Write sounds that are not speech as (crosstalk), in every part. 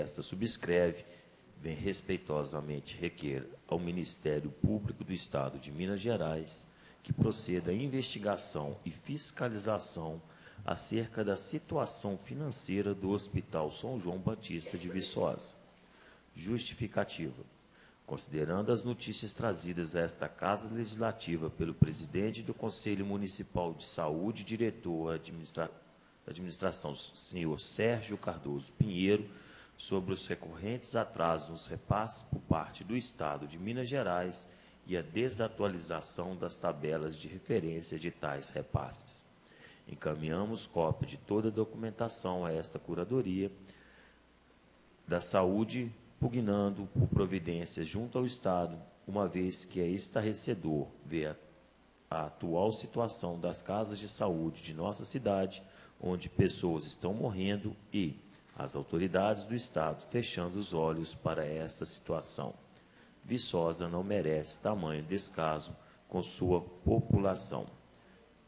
esta subscreve, vem respeitosamente requer ao Ministério Público do Estado de Minas Gerais que proceda à investigação e fiscalização acerca da situação financeira do Hospital São João Batista de Viçosa. Justificativa. Considerando as notícias trazidas a esta Casa Legislativa pelo presidente do Conselho Municipal de Saúde, diretor administra da administração, senhor Sérgio Cardoso Pinheiro, sobre os recorrentes atrasos nos repasses por parte do Estado de Minas Gerais e a desatualização das tabelas de referência de tais repasses. Encaminhamos cópia de toda a documentação a esta Curadoria da Saúde, pugnando por providências junto ao Estado, uma vez que é estarrecedor ver a, a atual situação das casas de saúde de nossa cidade, onde pessoas estão morrendo e as autoridades do Estado fechando os olhos para esta situação. Viçosa não merece tamanho descaso com sua população.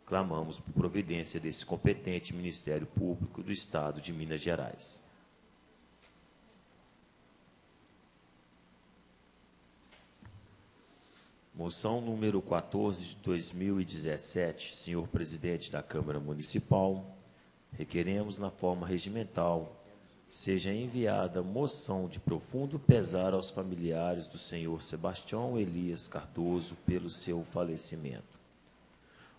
Clamamos por providência desse competente Ministério Público do Estado de Minas Gerais. Moção número 14 de 2017, senhor presidente da Câmara Municipal, requeremos na forma regimental seja enviada moção de profundo pesar aos familiares do senhor Sebastião Elias Cardoso pelo seu falecimento.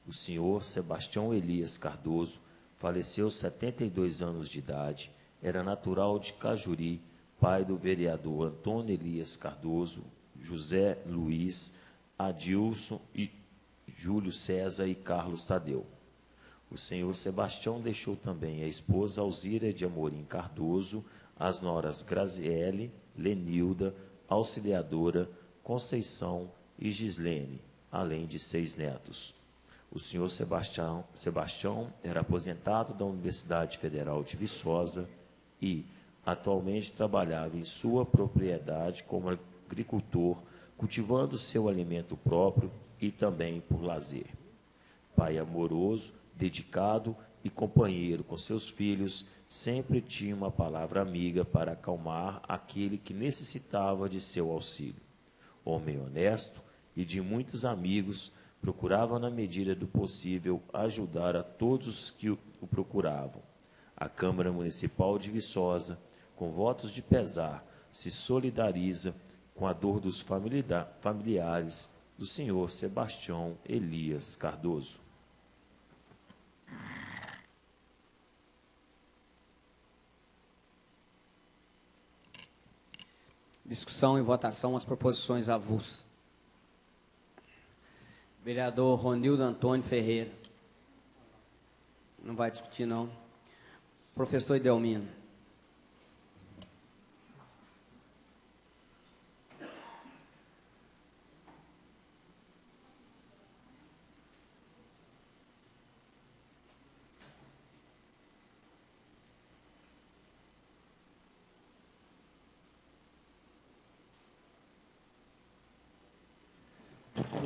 O senhor Sebastião Elias Cardoso faleceu aos 72 anos de idade, era natural de Cajuri, pai do vereador Antônio Elias Cardoso, José Luiz, Adilson e Júlio César e Carlos Tadeu. O senhor Sebastião deixou também a esposa Alzira de Amorim Cardoso, as noras Graziele, Lenilda, Auxiliadora, Conceição e Gislene, além de seis netos. O senhor Sebastião, Sebastião era aposentado da Universidade Federal de Viçosa e atualmente trabalhava em sua propriedade como agricultor, cultivando seu alimento próprio e também por lazer. Pai amoroso, dedicado e companheiro com seus filhos, sempre tinha uma palavra amiga para acalmar aquele que necessitava de seu auxílio. Homem honesto e de muitos amigos, procurava, na medida do possível, ajudar a todos os que o procuravam. A Câmara Municipal de Viçosa, com votos de pesar, se solidariza com a dor dos familiares do senhor Sebastião Elias Cardoso. Discussão e votação as proposições avulsas. Vereador Ronildo Antônio Ferreira. Não vai discutir, não. Professor Idelmino.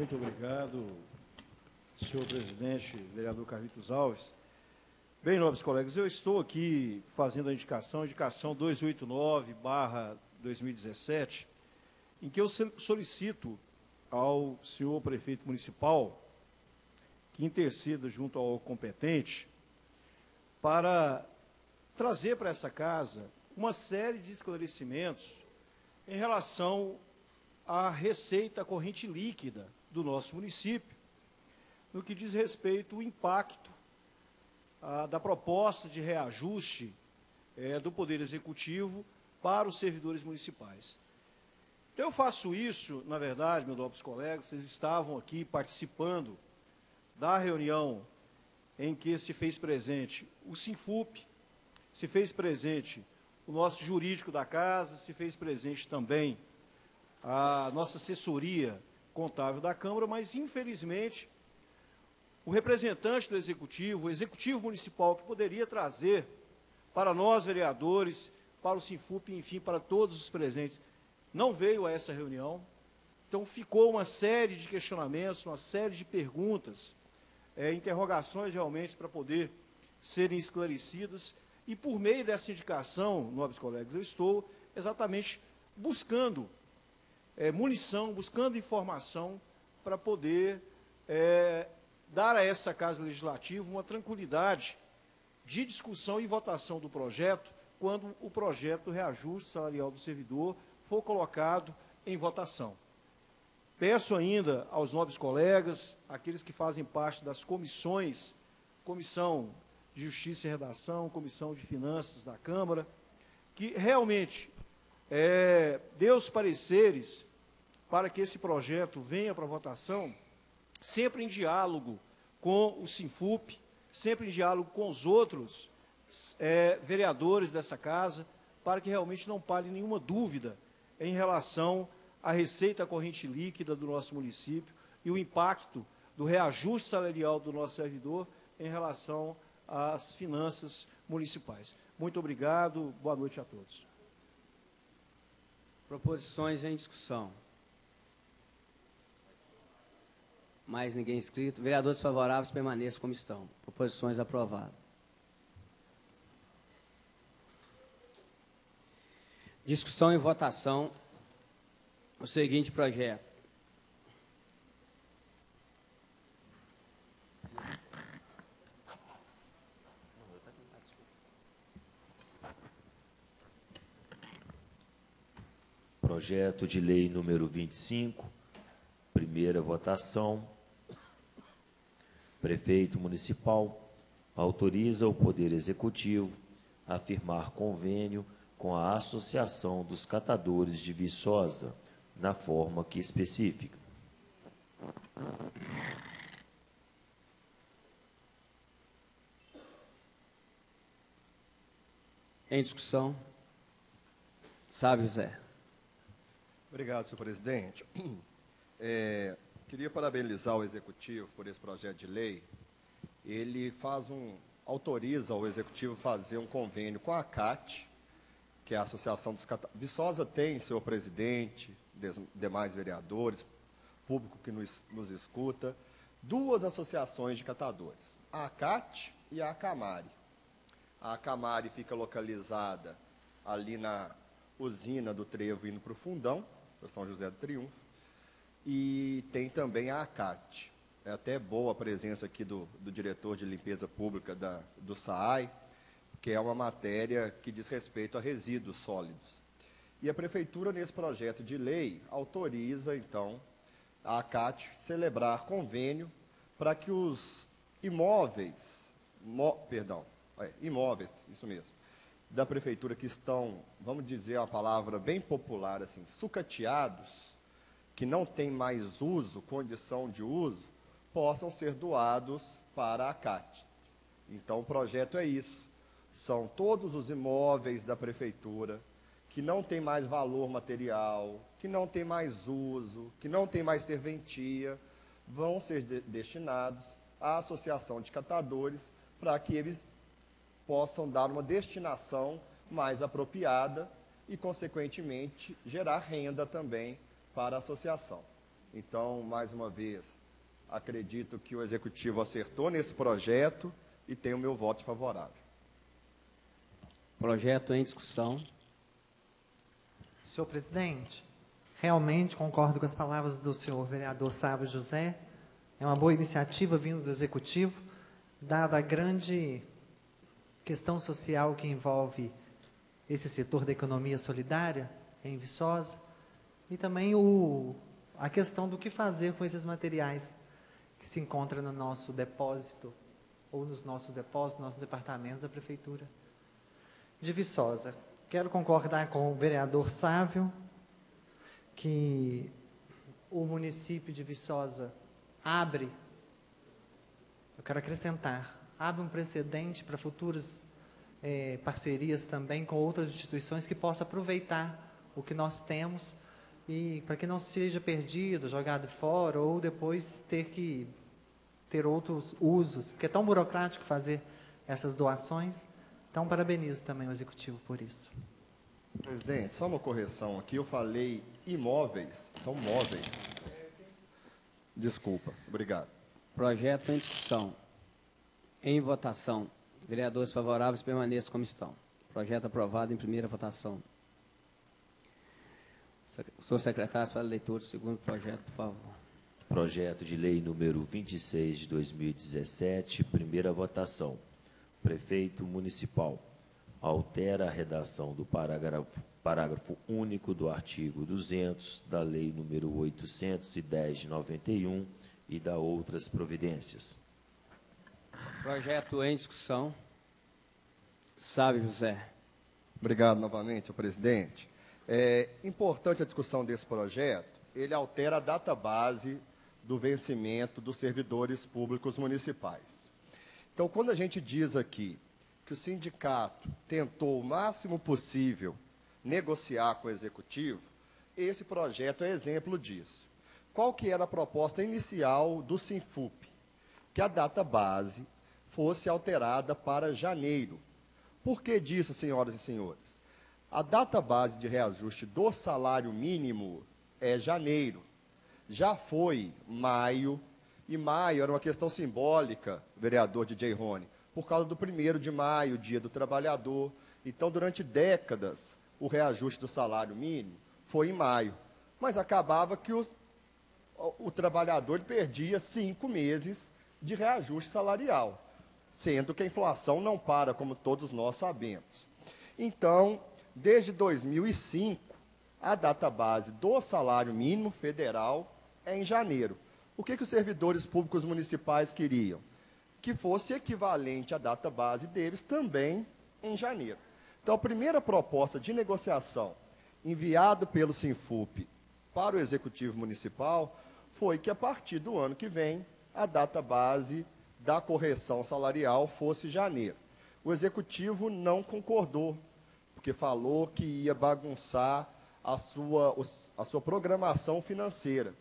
Muito obrigado, senhor presidente, vereador Carlitos Alves. Bem, nobres colegas, eu estou aqui fazendo a indicação, indicação 289-2017, em que eu solicito ao senhor prefeito municipal que interceda junto ao competente para trazer para essa casa uma série de esclarecimentos em relação à receita corrente líquida do nosso município, no que diz respeito ao impacto ah, da proposta de reajuste eh, do Poder Executivo para os servidores municipais. Então, eu faço isso, na verdade, meus nobres colegas, vocês estavam aqui participando da reunião em que se fez presente o Sinfup, se fez presente o nosso jurídico da casa, se fez presente também a nossa assessoria contábil da Câmara, mas infelizmente o representante do Executivo, o Executivo Municipal, que poderia trazer para nós, vereadores, para o Sinfup, enfim, para todos os presentes, não veio a essa reunião. Então ficou uma série de questionamentos, uma série de perguntas, é, interrogações realmente para poder serem esclarecidas. E por meio dessa indicação, nobres colegas, eu estou exatamente buscando é, munição, buscando informação para poder é, dar a essa Casa Legislativa uma tranquilidade de discussão e votação do projeto, quando o projeto do reajuste salarial do servidor for colocado em votação. Peço ainda aos nobres colegas, aqueles que fazem parte das comissões, Comissão de Justiça e Redação, Comissão de Finanças da Câmara, que realmente é, dê os pareceres para que esse projeto venha para votação, sempre em diálogo com o Sinfup, sempre em diálogo com os outros é, vereadores dessa casa, para que realmente não pare nenhuma dúvida em relação à receita corrente líquida do nosso município e o impacto do reajuste salarial do nosso servidor em relação às finanças municipais. Muito obrigado, boa noite a todos. Proposições em discussão. Mais ninguém inscrito. Vereadores favoráveis permaneçam como estão. Proposições aprovadas. Discussão e votação. O seguinte projeto. Projeto de lei número 25, primeira votação. Prefeito municipal autoriza o Poder Executivo a firmar convênio com a Associação dos Catadores de Viçosa, na forma que especifica. Em discussão. Sabe, José. Obrigado, senhor presidente. (clears throat) É, queria parabenizar o executivo por esse projeto de lei. Ele faz um autoriza o executivo fazer um convênio com a CAT, que é a Associação dos Catadores. Viçosa tem senhor presidente, demais vereadores, público que nos, nos escuta, duas associações de catadores, a ACAT e a Acamari. A Acamari fica localizada ali na usina do Trevo indo para o Fundão, para São José do Triunfo, e tem também a ACAT. É até boa a presença aqui do, do diretor de limpeza pública da, do SAAI, que é uma matéria que diz respeito a resíduos sólidos. E a Prefeitura, nesse projeto de lei, autoriza, então, a ACAT celebrar convênio para que os imóveis, mo, perdão, é, imóveis, isso mesmo, da Prefeitura que estão, vamos dizer uma palavra bem popular, assim, sucateados, que não tem mais uso, condição de uso, possam ser doados para a CAT. Então, o projeto é isso. São todos os imóveis da prefeitura que não tem mais valor material, que não tem mais uso, que não tem mais serventia, vão ser de destinados à associação de catadores para que eles possam dar uma destinação mais apropriada e, consequentemente, gerar renda também para a associação. Então, mais uma vez, acredito que o Executivo acertou nesse projeto e tem o meu voto favorável. Projeto em discussão. Senhor presidente, realmente concordo com as palavras do senhor vereador Sávio José. É uma boa iniciativa vindo do Executivo, dada a grande questão social que envolve esse setor da economia solidária em Viçosa e também o, a questão do que fazer com esses materiais que se encontra no nosso depósito ou nos nossos depósitos, nossos departamentos da Prefeitura de Viçosa. Quero concordar com o vereador Sávio que o município de Viçosa abre, eu quero acrescentar, abre um precedente para futuras é, parcerias também com outras instituições que possam aproveitar o que nós temos e para que não seja perdido, jogado fora ou depois ter que ter outros usos, porque é tão burocrático fazer essas doações. Então, parabenizo também o Executivo por isso. Presidente, só uma correção aqui. Eu falei imóveis, são móveis. Desculpa, obrigado. Projeto em discussão. Em votação. Vereadores favoráveis permaneçam como estão. Projeto aprovado em primeira votação. Senhor secretário, para a leitura do segundo projeto, por favor. Projeto de lei número 26 de 2017, primeira votação. Prefeito municipal altera a redação do parágrafo, parágrafo único do artigo 200 da lei número 810 de 91 e da outras providências. Projeto em discussão. Sábio José. Obrigado novamente, presidente. É importante a discussão desse projeto. Ele altera a data base do vencimento dos servidores públicos municipais. Então, quando a gente diz aqui que o sindicato tentou o máximo possível negociar com o executivo, esse projeto é exemplo disso. Qual que era a proposta inicial do Sinfup? Que a data base fosse alterada para janeiro. Por que disso, senhoras e senhores? A data base de reajuste do salário mínimo é janeiro. Já foi maio, e maio era uma questão simbólica, vereador DJ Rony, por causa do primeiro de maio, dia do trabalhador. Então, durante décadas, o reajuste do salário mínimo foi em maio. Mas acabava que o, o trabalhador perdia cinco meses de reajuste salarial, sendo que a inflação não para, como todos nós sabemos. Então, desde 2005, a data base do salário mínimo federal é em janeiro. O que, que os servidores públicos municipais queriam? Que fosse equivalente à data base deles também em janeiro. Então, a primeira proposta de negociação enviada pelo Sinfup para o Executivo Municipal foi que, a partir do ano que vem, a data base da correção salarial fosse janeiro. O Executivo não concordou, porque falou que ia bagunçar a sua, a sua programação financeira.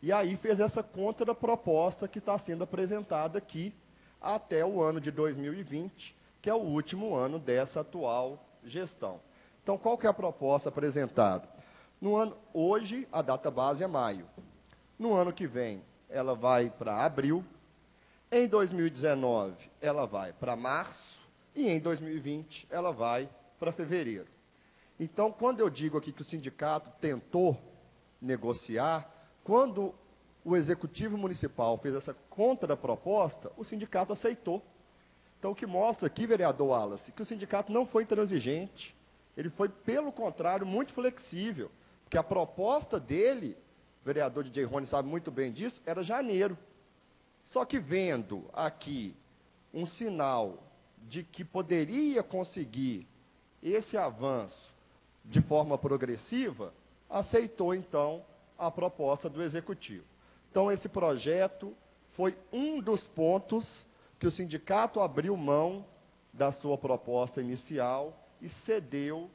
E aí fez essa contraproposta que está sendo apresentada aqui até o ano de 2020, que é o último ano dessa atual gestão. Então, qual que é a proposta apresentada? No ano, hoje, a data base é maio. No ano que vem, ela vai para abril. Em 2019, ela vai para março. E em 2020, ela vai para fevereiro. Então, quando eu digo aqui que o sindicato tentou negociar, quando o executivo municipal fez essa contraproposta, o sindicato aceitou. Então, o que mostra aqui, vereador Wallace, que o sindicato não foi intransigente, ele foi, pelo contrário, muito flexível, porque a proposta dele, o vereador DJ Rony sabe muito bem disso, era janeiro. Só que vendo aqui um sinal de que poderia conseguir esse avanço de forma progressiva, aceitou então a proposta do executivo. Então esse projeto foi um dos pontos que o sindicato abriu mão da sua proposta inicial e cedeu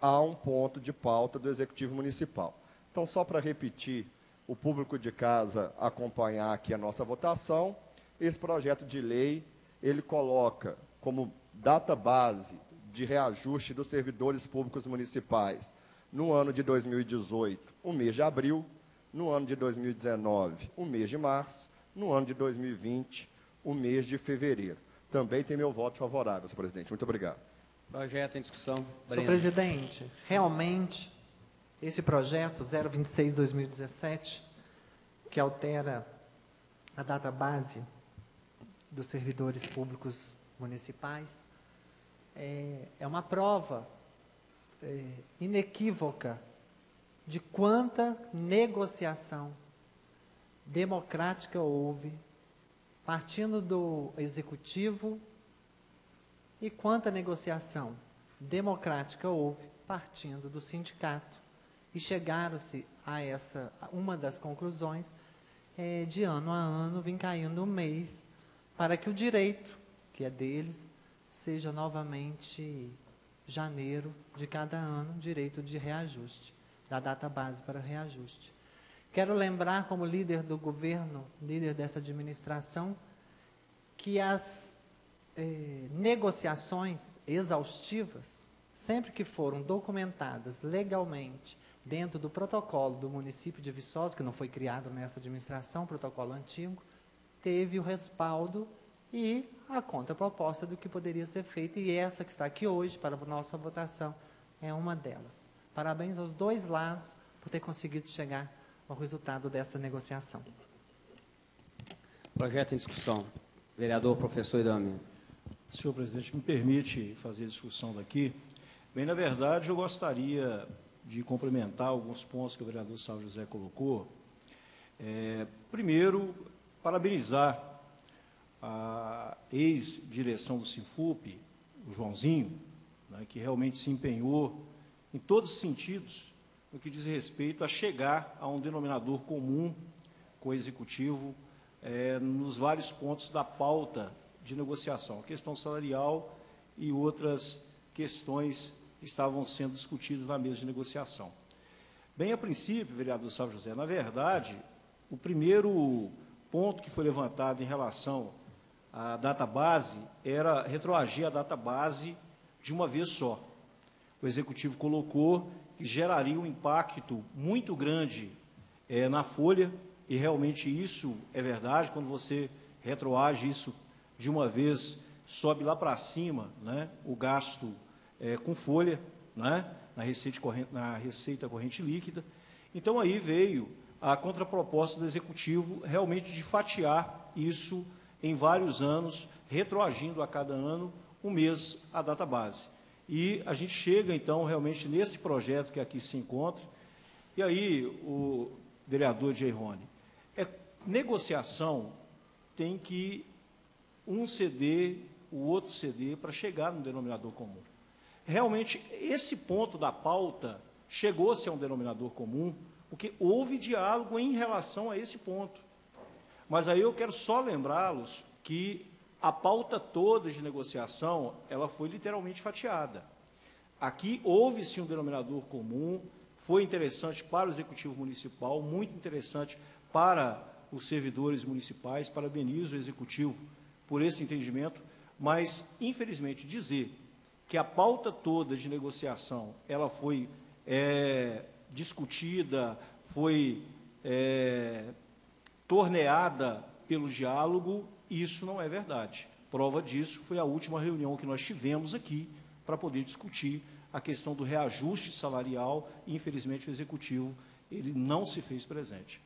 a um ponto de pauta do executivo municipal. Então só para repetir, o público de casa acompanhar aqui a nossa votação, esse projeto de lei, ele coloca como data base de reajuste dos servidores públicos municipais no ano de 2018, o mês de abril, no ano de 2019, o mês de março, no ano de 2020, o mês de fevereiro. Também tem meu voto favorável, senhor presidente. Muito obrigado. Projeto em discussão. Senhor Breno. presidente, realmente, esse projeto 026-2017, que altera a data base dos servidores públicos municipais, é, é uma prova é, inequívoca de quanta negociação democrática houve, partindo do executivo e quanta negociação democrática houve partindo do sindicato e chegaram-se a essa uma das conclusões é, de ano a ano vem caindo um mês para que o direito que é deles seja novamente janeiro de cada ano direito de reajuste da data base para reajuste. Quero lembrar como líder do governo líder dessa administração que as eh, negociações exaustivas, sempre que foram documentadas legalmente dentro do protocolo do município de Viçosa, que não foi criado nessa administração, protocolo antigo, teve o respaldo e a contraproposta do que poderia ser feito, e essa que está aqui hoje para a nossa votação é uma delas. Parabéns aos dois lados por ter conseguido chegar ao resultado dessa negociação. Projeto em discussão. Vereador professor Idamir. Senhor presidente, me permite fazer a discussão daqui. Bem, na verdade, eu gostaria de complementar alguns pontos que o vereador Salvo José colocou. É, primeiro, parabenizar a ex-direção do Sinfup, o Joãozinho, né, que realmente se empenhou em todos os sentidos no que diz respeito a chegar a um denominador comum com o Executivo é, nos vários pontos da pauta de negociação, a questão salarial e outras questões que estavam sendo discutidas na mesa de negociação. Bem, a princípio, vereador Salvo José, na verdade, o primeiro ponto que foi levantado em relação à data base era retroagir a data base de uma vez só. O executivo colocou que geraria um impacto muito grande é, na folha, e realmente isso é verdade, quando você retroage isso de uma vez, sobe lá para cima né, o gasto é, com folha, né, na, receita corrente, na receita corrente líquida. Então aí veio a contraproposta do Executivo realmente de fatiar isso em vários anos, retroagindo a cada ano um mês a data base. E a gente chega, então, realmente nesse projeto que aqui se encontra. E aí, o vereador Geirone, é, negociação tem que um ceder, o outro ceder, para chegar no denominador comum. Realmente, esse ponto da pauta chegou-se a um denominador comum, porque houve diálogo em relação a esse ponto. Mas aí eu quero só lembrá-los que a pauta toda de negociação, ela foi literalmente fatiada. Aqui houve sim um denominador comum, foi interessante para o Executivo Municipal, muito interessante para os servidores municipais, parabenizo o Executivo por esse entendimento, mas, infelizmente, dizer que a pauta toda de negociação, ela foi é, discutida, foi é, torneada pelo diálogo, isso não é verdade. Prova disso foi a última reunião que nós tivemos aqui para poder discutir a questão do reajuste salarial infelizmente, o Executivo ele não se fez presente.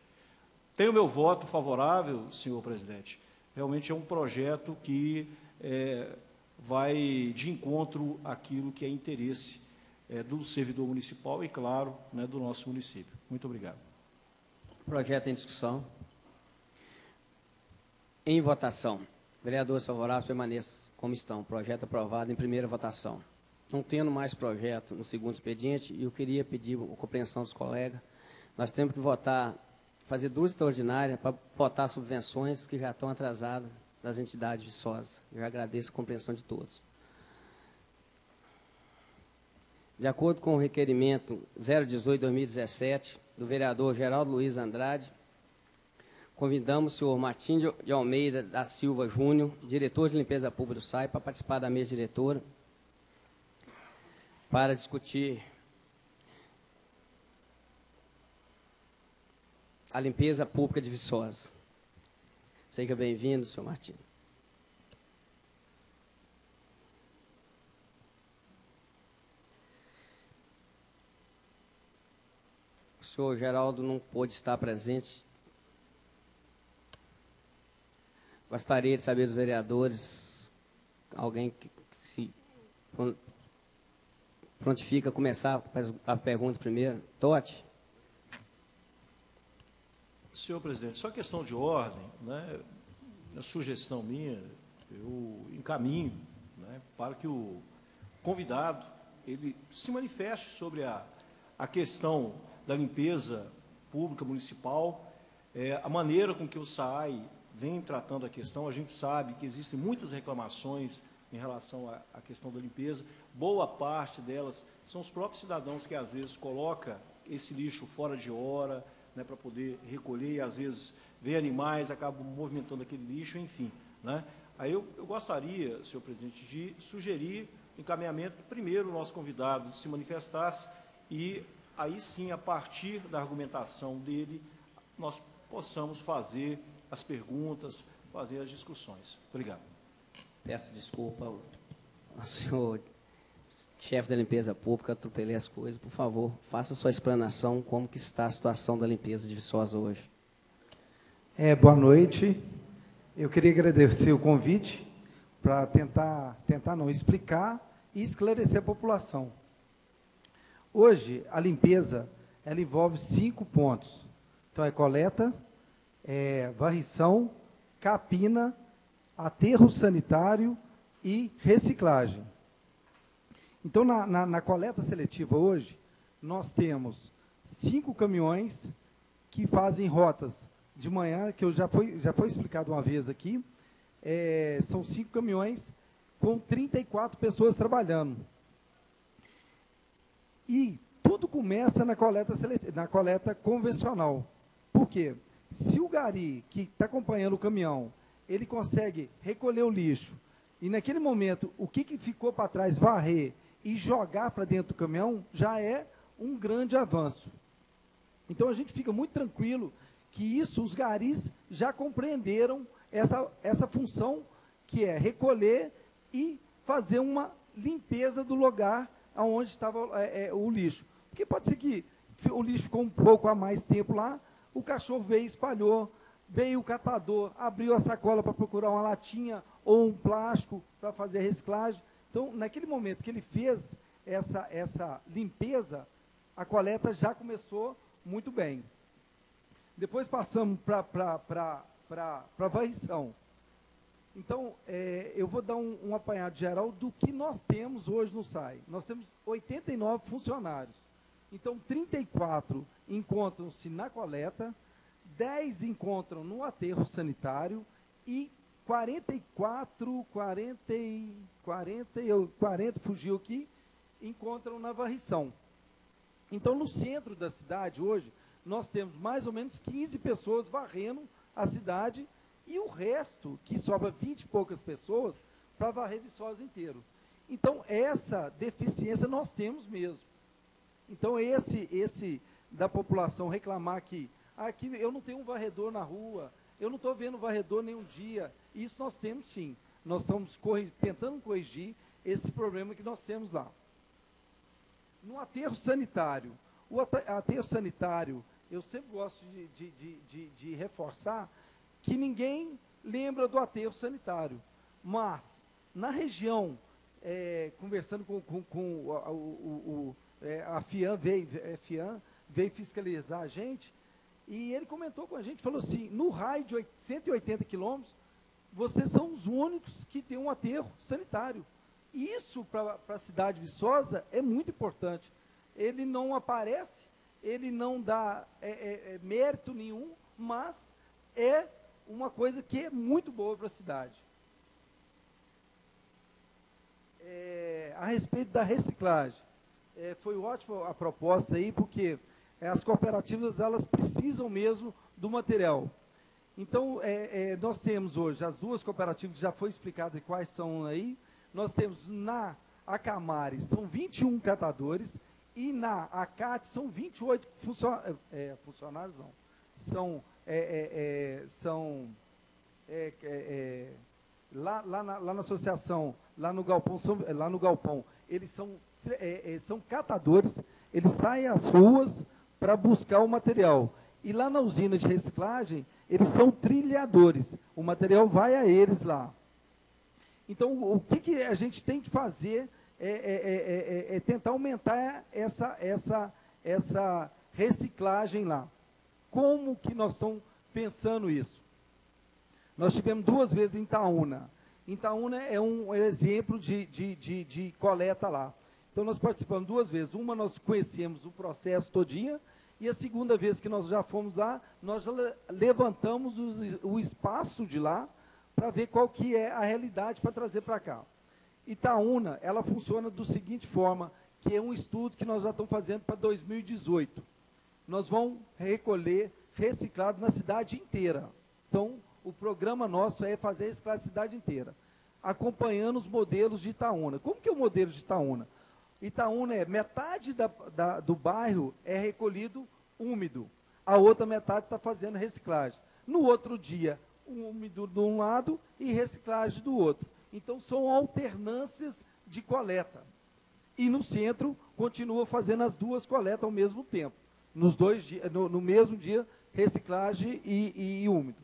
Tenho meu voto favorável, senhor presidente. Realmente é um projeto que é, vai de encontro àquilo que é interesse é, do servidor municipal e, claro, né, do nosso município. Muito obrigado. Projeto em discussão. Em votação. Vereadores favoráveis permaneçam como estão. Projeto aprovado em primeira votação. Não tendo mais projeto no segundo expediente, eu queria pedir a compreensão dos colegas. Nós temos que votar, fazer duas extraordinárias para votar subvenções que já estão atrasadas das entidades viçosas. Eu agradeço a compreensão de todos. De acordo com o requerimento 018-2017 do vereador Geraldo Luiz Andrade, Convidamos o senhor Martim de Almeida da Silva Júnior, diretor de limpeza pública do SAI, para participar da mesa diretora, para discutir a limpeza pública de Viçosa. Seja bem-vindo, senhor Martim. O senhor Geraldo não pôde estar presente Gostaria de saber dos vereadores, alguém que se prontifica começar a pergunta primeiro. Tote. Senhor presidente, só questão de ordem, né, a sugestão minha, eu encaminho né, para que o convidado ele se manifeste sobre a, a questão da limpeza pública municipal, é, a maneira com que o SAAI vem tratando a questão. A gente sabe que existem muitas reclamações em relação à, questão da limpeza. Boa parte delas são os próprios cidadãos que às vezes colocam esse lixo fora de hora, né, para poder recolher, e às vezes vê animais, acabam movimentando aquele lixo, enfim. Né? Aí eu, eu gostaria, senhor presidente, de sugerir encaminhamento que primeiro o nosso convidado se manifestasse e aí sim, a partir da argumentação dele, nós possamos fazer as perguntas, fazer as discussões. Obrigado. Peço desculpa ao senhor chefe da limpeza pública, atropelei as coisas. Por favor, faça sua explanação como que está a situação da limpeza de Viçosa hoje. É, boa noite. Eu queria agradecer o convite para tentar, tentar não, explicar e esclarecer a população. Hoje, a limpeza, ela envolve cinco pontos. Então, é coleta, é varrição, capina, aterro sanitário e reciclagem. Então, na, na, na, coleta seletiva hoje, nós temos cinco caminhões que fazem rotas de manhã, que eu já foi, já foi explicado uma vez aqui. É, são cinco caminhões com 34 pessoas trabalhando. E tudo começa na coleta, na coleta convencional. Por quê? Se o gari que está acompanhando o caminhão, ele consegue recolher o lixo, e naquele momento, o que, que ficou para trás, varrer e jogar para dentro do caminhão, já é um grande avanço. Então a gente fica muito tranquilo que isso, os garis já compreenderam essa, essa função que é recolher e fazer uma limpeza do lugar onde estava é, é, o lixo. Porque pode ser que o lixo ficou um pouco a mais tempo lá, o cachorro veio, espalhou, veio o catador, abriu a sacola para procurar uma latinha ou um plástico para fazer reciclagem. Então, naquele momento que ele fez essa, essa limpeza, a coleta já começou muito bem. Depois passamos para a varrição. Então, é, eu vou dar um, um apanhado geral do que nós temos hoje no SAI. Nós temos 89 funcionários. Então, 34 encontram-se na coleta, 10 encontram no aterro sanitário e 44, 40, 40, 40 fugiu aqui, encontram na varrição. Então, no centro da cidade, hoje, nós temos mais ou menos 15 pessoas varrendo a cidade e o resto, que sobra 20 e poucas pessoas, para varrer Viçosa inteiro. Então, essa deficiência nós temos mesmo. Então, esse, esse da população reclamar que aqui eu não tenho um varredor na rua, eu não estou vendo varredor nenhum dia. Isso nós temos sim. Nós estamos tentando corrigir esse problema que nós temos lá. No aterro sanitário, o aterro sanitário, eu sempre gosto de, de, de, de, de reforçar que ninguém lembra do aterro sanitário. Mas, na região, é, conversando com, com, com o, o, é, a FIAN, veio, é, FIAN veio fiscalizar a gente, e ele comentou com a gente, falou assim, no raio de 180 quilômetros, vocês são os únicos que têm um aterro sanitário. Isso, para a cidade viçosa, é muito importante. Ele não aparece, ele não dá é, é, é, mérito nenhum, mas é uma coisa que é muito boa para a cidade. É, a respeito da reciclagem, é, foi ótima a proposta aí, porque as cooperativas elas precisam mesmo do material. Então, é, é, nós temos hoje as duas cooperativas, que já foi explicado quais são aí. Nós temos na Acamare, são 21 catadores, e na ACAT são 28 funcio é, é, funcionários, não. São, é, é, são lá, lá, na, lá na associação, lá no Galpão, são, lá no Galpão eles são, são catadores, eles saem às ruas, para buscar o material. E lá na usina de reciclagem, eles são trilhadores. O material vai a eles lá. Então, o que, que a gente tem que fazer é, é, é, é, tentar aumentar essa, essa, essa reciclagem lá. Como que nós estamos pensando isso? Nós tivemos duas vezes em Itaúna. Itaúna é um exemplo de, de, de, de coleta lá. Então, nós participamos duas vezes. Uma, nós conhecemos o processo todinha, e a segunda vez que nós já fomos lá, nós já levantamos o, espaço de lá para ver qual que é a realidade para trazer para cá. Itaúna, ela funciona do seguinte forma, que é um estudo que nós já estamos fazendo para 2018. Nós vamos recolher reciclado na cidade inteira. Então, o programa nosso é fazer reciclado na cidade inteira, acompanhando os modelos de Itaúna. Como que é o modelo de Itaúna? Itaúna é metade da, da, do bairro é recolhido úmido. A outra metade está fazendo reciclagem. No outro dia, úmido de um lado e reciclagem do outro. Então, são alternâncias de coleta. E no centro, continua fazendo as duas coletas ao mesmo tempo. Nos dois no, no mesmo dia, reciclagem e, e, úmido.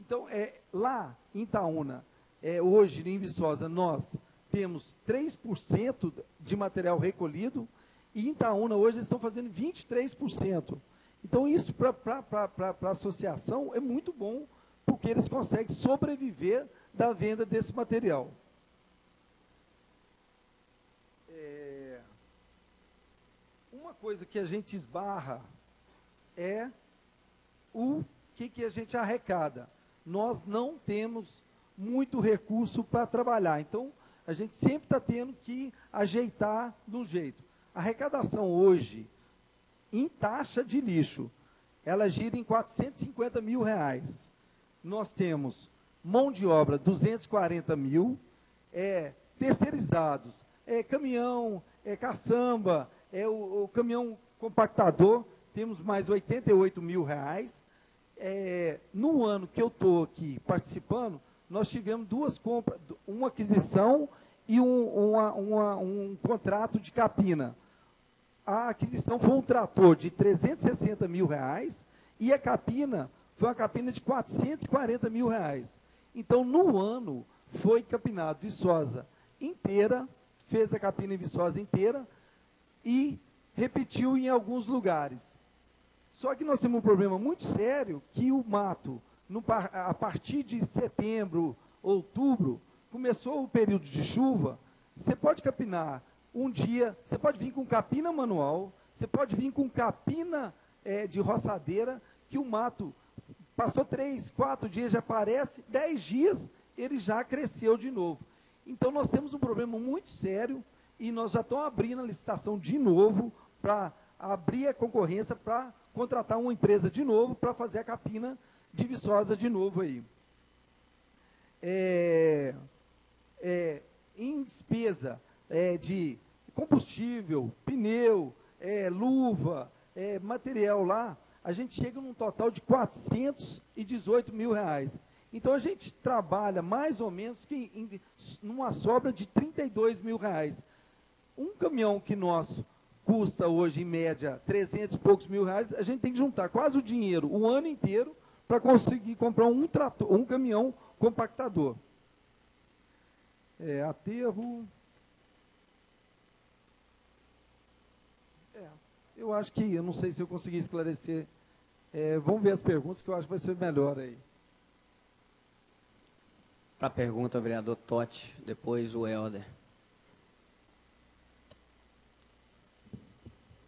Então, é, lá em Itaúna, é, hoje em Viçosa, nós temos 3% de material recolhido, e em Itaúna hoje eles estão fazendo 23%. Então, isso para a associação é muito bom, porque eles conseguem sobreviver da venda desse material. É, uma coisa que a gente esbarra é o que, que a gente arrecada. Nós não temos muito recurso para trabalhar. Então, a gente sempre está tendo que ajeitar do jeito. A arrecadação hoje, em taxa de lixo, ela gira em 450 mil reais. Nós temos mão de obra 240 mil, é, terceirizados, é caminhão, é caçamba, é o, o caminhão compactador, temos mais 88 mil reais. É, no ano que eu estou aqui participando, nós tivemos duas compras, uma aquisição e um, uma, uma, um contrato de capina. A aquisição foi um trator de 360 mil reais e a capina foi uma capina de 440 mil reais. Então, no ano, foi capinado Viçosa inteira, fez a capina em Viçosa inteira e repetiu em alguns lugares. Só que nós temos um problema muito sério que o mato no, a partir de setembro, outubro, começou o período de chuva, você pode capinar um dia, você pode vir com capina manual, você pode vir com capina é, de roçadeira, que o mato passou três, quatro dias, já aparece, dez dias, ele já cresceu de novo. Então nós temos um problema muito sério e nós já estamos abrindo a licitação de novo para abrir a concorrência para contratar uma empresa de novo para fazer a capina de Viçosa de novo aí. É, é, em despesa é, de combustível, pneu, é, luva, é, material lá, a gente chega num total de 418 mil reais. Então a gente trabalha mais ou menos que em, numa sobra de 32 mil reais. Um caminhão que nosso custa hoje, em média, 300 e poucos mil reais, a gente tem que juntar quase o dinheiro o ano inteiro para conseguir comprar um, trator, um caminhão compactador. É, aterro. É, eu acho que, eu não sei se eu consegui esclarecer. É, vamos ver as perguntas que eu acho que vai ser melhor aí. Para a pergunta, o vereador Totti, depois o Helder.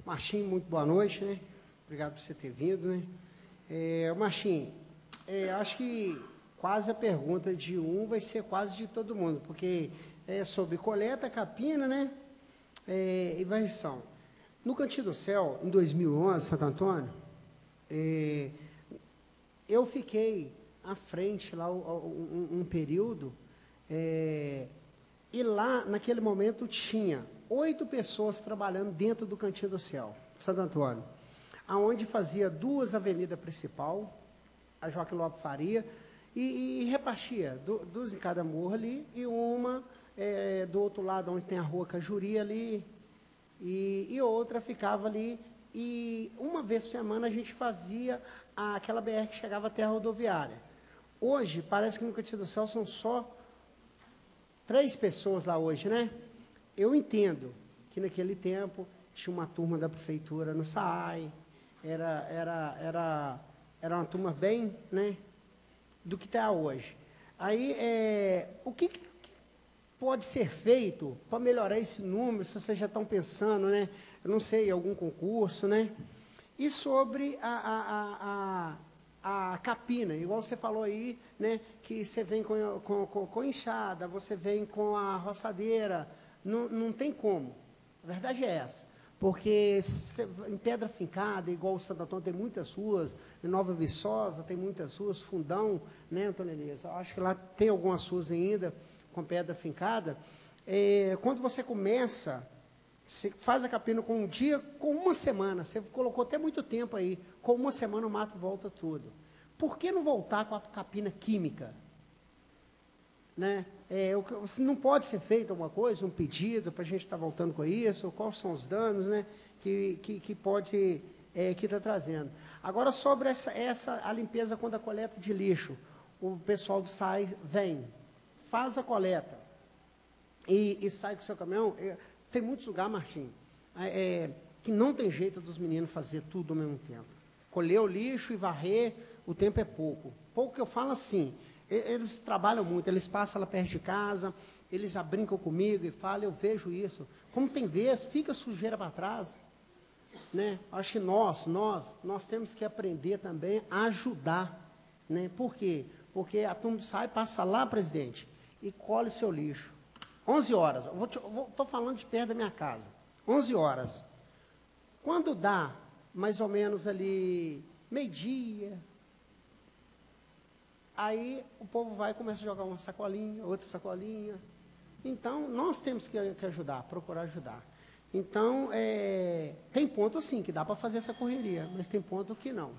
Martim, muito boa noite, né? Obrigado por você ter vindo, né? É, Martim, é, acho que quase a pergunta de um vai ser quase de todo mundo, porque é sobre coleta, capina, né? É, e varrição. No Cantinho do Céu, em 2011, Santo Antônio, é, eu fiquei à frente lá um, um, período, é, e lá, naquele momento, tinha oito pessoas trabalhando dentro do Cantinho do Céu, Santo Antônio aonde fazia duas avenidas principal, a Joaquim Lopes Faria, e, e repartia do, duas em cada morro ali, e uma é, do outro lado, onde tem a rua Cajuri ali, e, e outra ficava ali, e uma vez por semana a gente fazia aquela BR que chegava até a rodoviária. Hoje, parece que no Cantinho do Céu são só três pessoas lá hoje, né? Eu entendo que naquele tempo tinha uma turma da prefeitura no SAI, era, era, era, era uma turma bem, né, do que está hoje. Aí, é, o que, que pode ser feito para melhorar esse número, se vocês já estão pensando, né, eu não sei, algum concurso, né, e sobre a, a, a, a, capina, igual você falou aí, né, que você vem com, com, com, com enxada, você vem com a roçadeira, não, não tem como. A verdade é essa. Porque em Pedra Fincada, igual o Santo Antônio, tem muitas ruas, em Nova Viçosa tem muitas ruas, Fundão, né, Antônio Elias? Acho que lá tem algumas ruas ainda com pedra fincada. É, quando você começa, você faz a capina com um dia, com uma semana, você colocou até muito tempo aí, com uma semana o mato volta tudo. Por que não voltar com a capina química? né? É, o não pode ser feito alguma coisa, um pedido para a gente estar voltando com isso, quais são os danos, né? Que, que, que pode, é, que está trazendo. Agora, sobre essa, essa, a limpeza quando a coleta de lixo, o pessoal SAI vem, faz a coleta e, e sai com o seu caminhão. é, tem muitos lugares, Martim, é, é, que não tem jeito dos meninos fazer tudo ao mesmo tempo. Colher o lixo e varrer, o tempo é pouco. Pouco que eu falo assim, eles trabalham muito, eles passam lá perto de casa, eles já brincam comigo e falam, eu vejo isso. Como tem vez, fica sujeira para trás. Né? Acho que nós, nós, nós temos que aprender também a ajudar. Né? Por quê? Porque a turma sai, passa lá, presidente, e colhe o seu lixo. 11 horas, estou falando de perto da minha casa. 11 horas. Quando dá, mais ou menos ali, meio-dia, aí o povo vai e começa a jogar uma sacolinha, outra sacolinha. Então, nós temos que, que ajudar, procurar ajudar. Então, é, tem ponto sim que dá para fazer essa correria, mas tem ponto que não.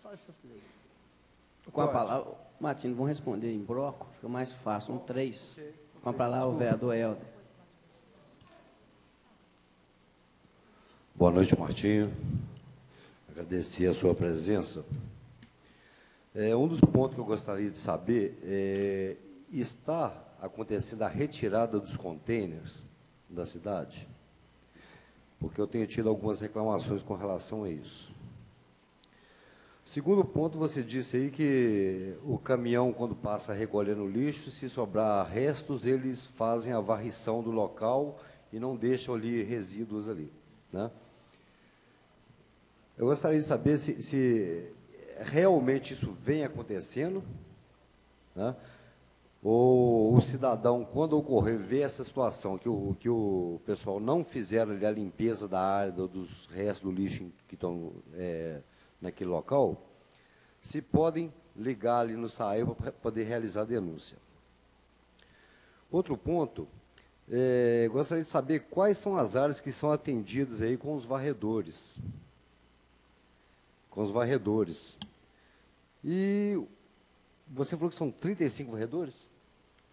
Só essas leis. Com a palavra, Martins, vamos responder em bloco, fica mais fácil, um três. Com a palavra o vereador Helder. Boa noite, Martinho. Agradecer a sua presença. É, um dos pontos que eu gostaria de saber é, está acontecendo a retirada dos contêineres da cidade? Porque eu tenho tido algumas reclamações com relação a isso. Segundo ponto, você disse aí que o caminhão, quando passa recolhendo lixo, se sobrar restos, eles fazem a varrição do local e não deixam ali resíduos ali. Né? Eu gostaria de saber se, se realmente isso vem acontecendo, né? ou o cidadão, quando ocorrer, vê essa situação, que o, que o pessoal não fizeram a limpeza da área, do- dos restos do lixo que estão é, naquele local, se podem ligar ali no SAE para poder realizar a denúncia. Outro ponto, é, gostaria de saber quais são as áreas que são atendidas aí com os varredores. Com os varredores. E você falou que são 35 varredores?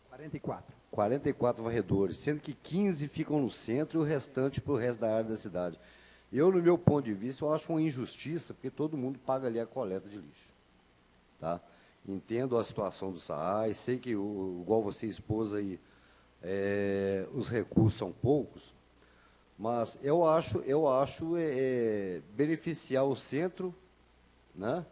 44. 44 varredores, sendo que 15 ficam no centro e o restante para o resto da área da cidade. Eu, no meu ponto de vista, eu acho uma injustiça, porque todo mundo paga ali a coleta de lixo. Tá? Entendo a situação do SAAI, sei que, o, igual você expôs aí, é, os recursos são poucos, mas eu acho, eu acho é, é, beneficiar o centro, né?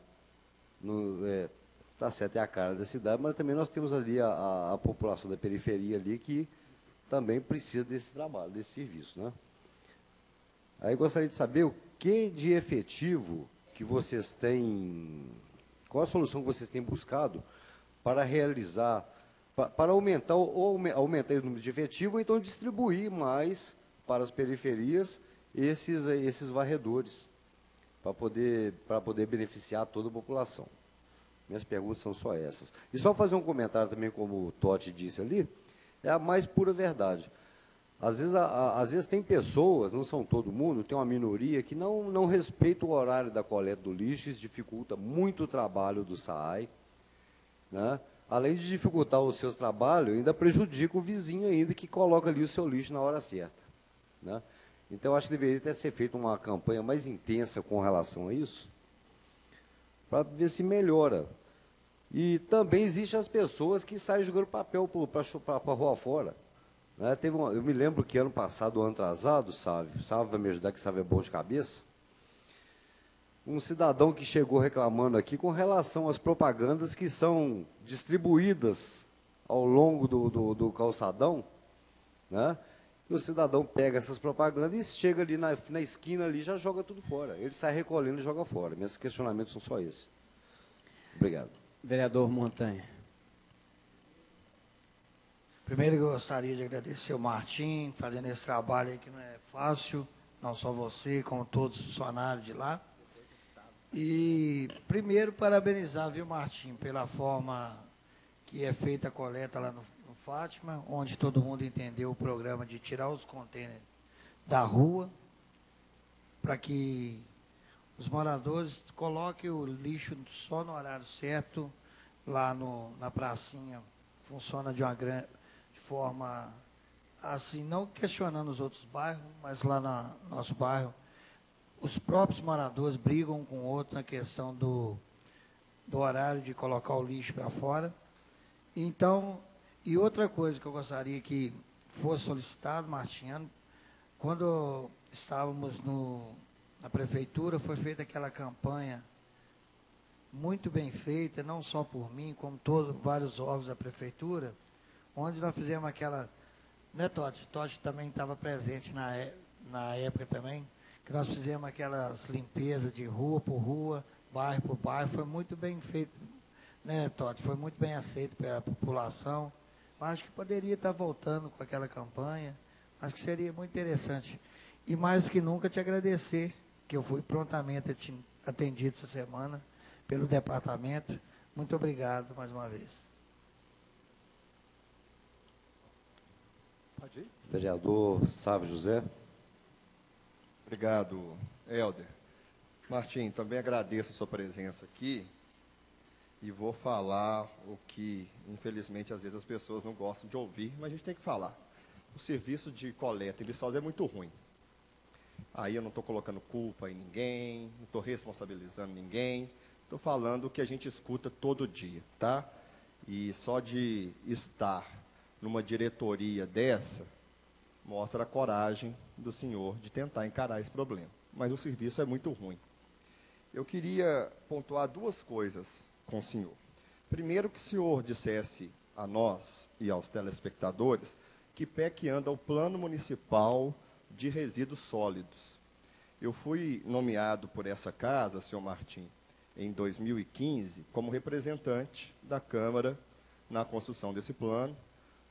No, é, tá certo, é a cara da cidade, mas também nós temos ali a, a, a população da periferia ali que também precisa desse trabalho, desse serviço, né? Aí gostaria de saber o que de efetivo que vocês têm, qual a solução que vocês têm buscado para realizar, pa- para aumentar, ou aume- aumentar o número de efetivo, ou então distribuir mais para as periferias esses, esses varredores, para poder, poder beneficiar toda a população. Minhas perguntas são só essas. E só fazer um comentário também, como o Totti disse ali, é a mais pura verdade. Às vezes, a- a- às vezes tem pessoas, não são todo mundo, tem uma minoria que não, não respeita o horário da coleta do lixo, isso dificulta muito o trabalho do SAAI. Né? Além de dificultar os seus trabalhos, ainda prejudica o vizinho ainda que coloca ali o seu lixo na hora certa. Né? Então, acho que deveria ter ser feita uma campanha mais intensa com relação a isso, para ver se melhora. E também existem as pessoas que saem jogando papel para a rua fora. Né? Teve uma- eu me lembro que ano passado, ano atrasado, sabe? Sabe vai me ajudar, que sabe é bom de cabeça. Um cidadão que chegou reclamando aqui com relação às propagandas que são distribuídas ao longo do, do, do calçadão, né? E o cidadão pega essas propagandas e chega ali na, na esquina ali e já joga tudo fora. Ele sai recolhendo e joga fora. Meus questionamentos são só esses. Obrigado. Vereador Montanha. Primeiro eu gostaria de agradecer o Martim, fazendo esse trabalho aí que não é fácil, não só você, como todos os funcionários de lá. E primeiro parabenizar, viu, Martim, pela forma que é feita a coleta lá no, no Fátima, onde todo mundo entendeu o programa de tirar os contêineres da rua, para que os moradores coloquem o lixo só no horário certo lá no, na pracinha funciona de uma grande de forma assim, não questionando os outros bairros, mas lá no nosso bairro, os próprios moradores brigam com o outro na questão do, do horário de colocar o lixo para fora. Então, e outra coisa que eu gostaria que fosse solicitado, Martinho, quando estávamos no, na prefeitura, foi feita aquela campanha muito bem feita, não só por mim, como todos vários órgãos da prefeitura, onde nós fizemos aquela. Né, Totti? Totti também estava presente na, na época também, que nós fizemos aquelas limpezas de rua por rua, bairro por bairro, foi muito bem feito, né, Totti? Foi muito bem aceito pela população. Acho que poderia estar voltando com aquela campanha. Acho que seria muito interessante. E mais que nunca te agradecer, que eu fui prontamente atendido essa semana pelo departamento. Muito obrigado mais uma vez. Pode ir. Vereador Sávio José. Obrigado, Helder. Martim, também agradeço a sua presença aqui e vou falar o que, infelizmente, às vezes as pessoas não gostam de ouvir, mas a gente tem que falar. O serviço de coleta em Viçosa é muito ruim. Aí eu não estou colocando culpa em ninguém, não estou responsabilizando ninguém, estou falando o que a gente escuta todo dia, tá? E só de estar numa diretoria dessa, mostra a coragem do senhor de tentar encarar esse problema. Mas o serviço é muito ruim. Eu queria pontuar duas coisas com o senhor. Primeiro, que o senhor dissesse a nós e aos telespectadores que pé que anda o Plano Municipal de Resíduos Sólidos. Eu fui nomeado por essa casa, senhor Martim, em 2015, como representante da Câmara na construção desse plano.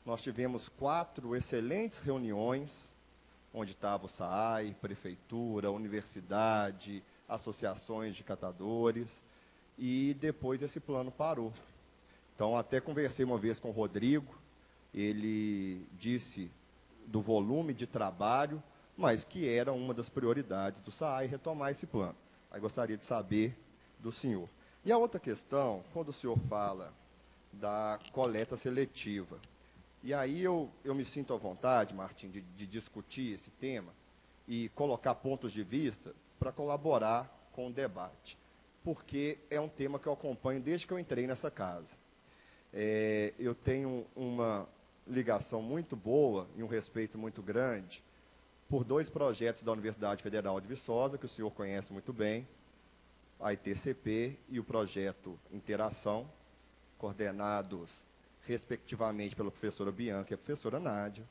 Nós tivemos quatro excelentes reuniões, onde estava o SAAI, Prefeitura, Universidade, associações de catadores, e depois esse plano parou. Então, até conversei uma vez com o Rodrigo, ele disse do volume de trabalho, mas que era uma das prioridades do SAAI retomar esse plano. Aí gostaria de saber do senhor. E a outra questão, quando o senhor fala da coleta seletiva, e aí eu, eu me sinto à vontade, Martim, de, de discutir esse tema e colocar pontos de vista para colaborar com o debate porque é um tema que eu acompanho desde que eu entrei nessa casa. É, eu tenho uma ligação muito boa e um respeito muito grande por dois projetos da Universidade Federal de Viçosa, que o senhor conhece muito bem, a ITCP e o projeto Interação, coordenados respectivamente pela professora Bianca e a professora Nádia,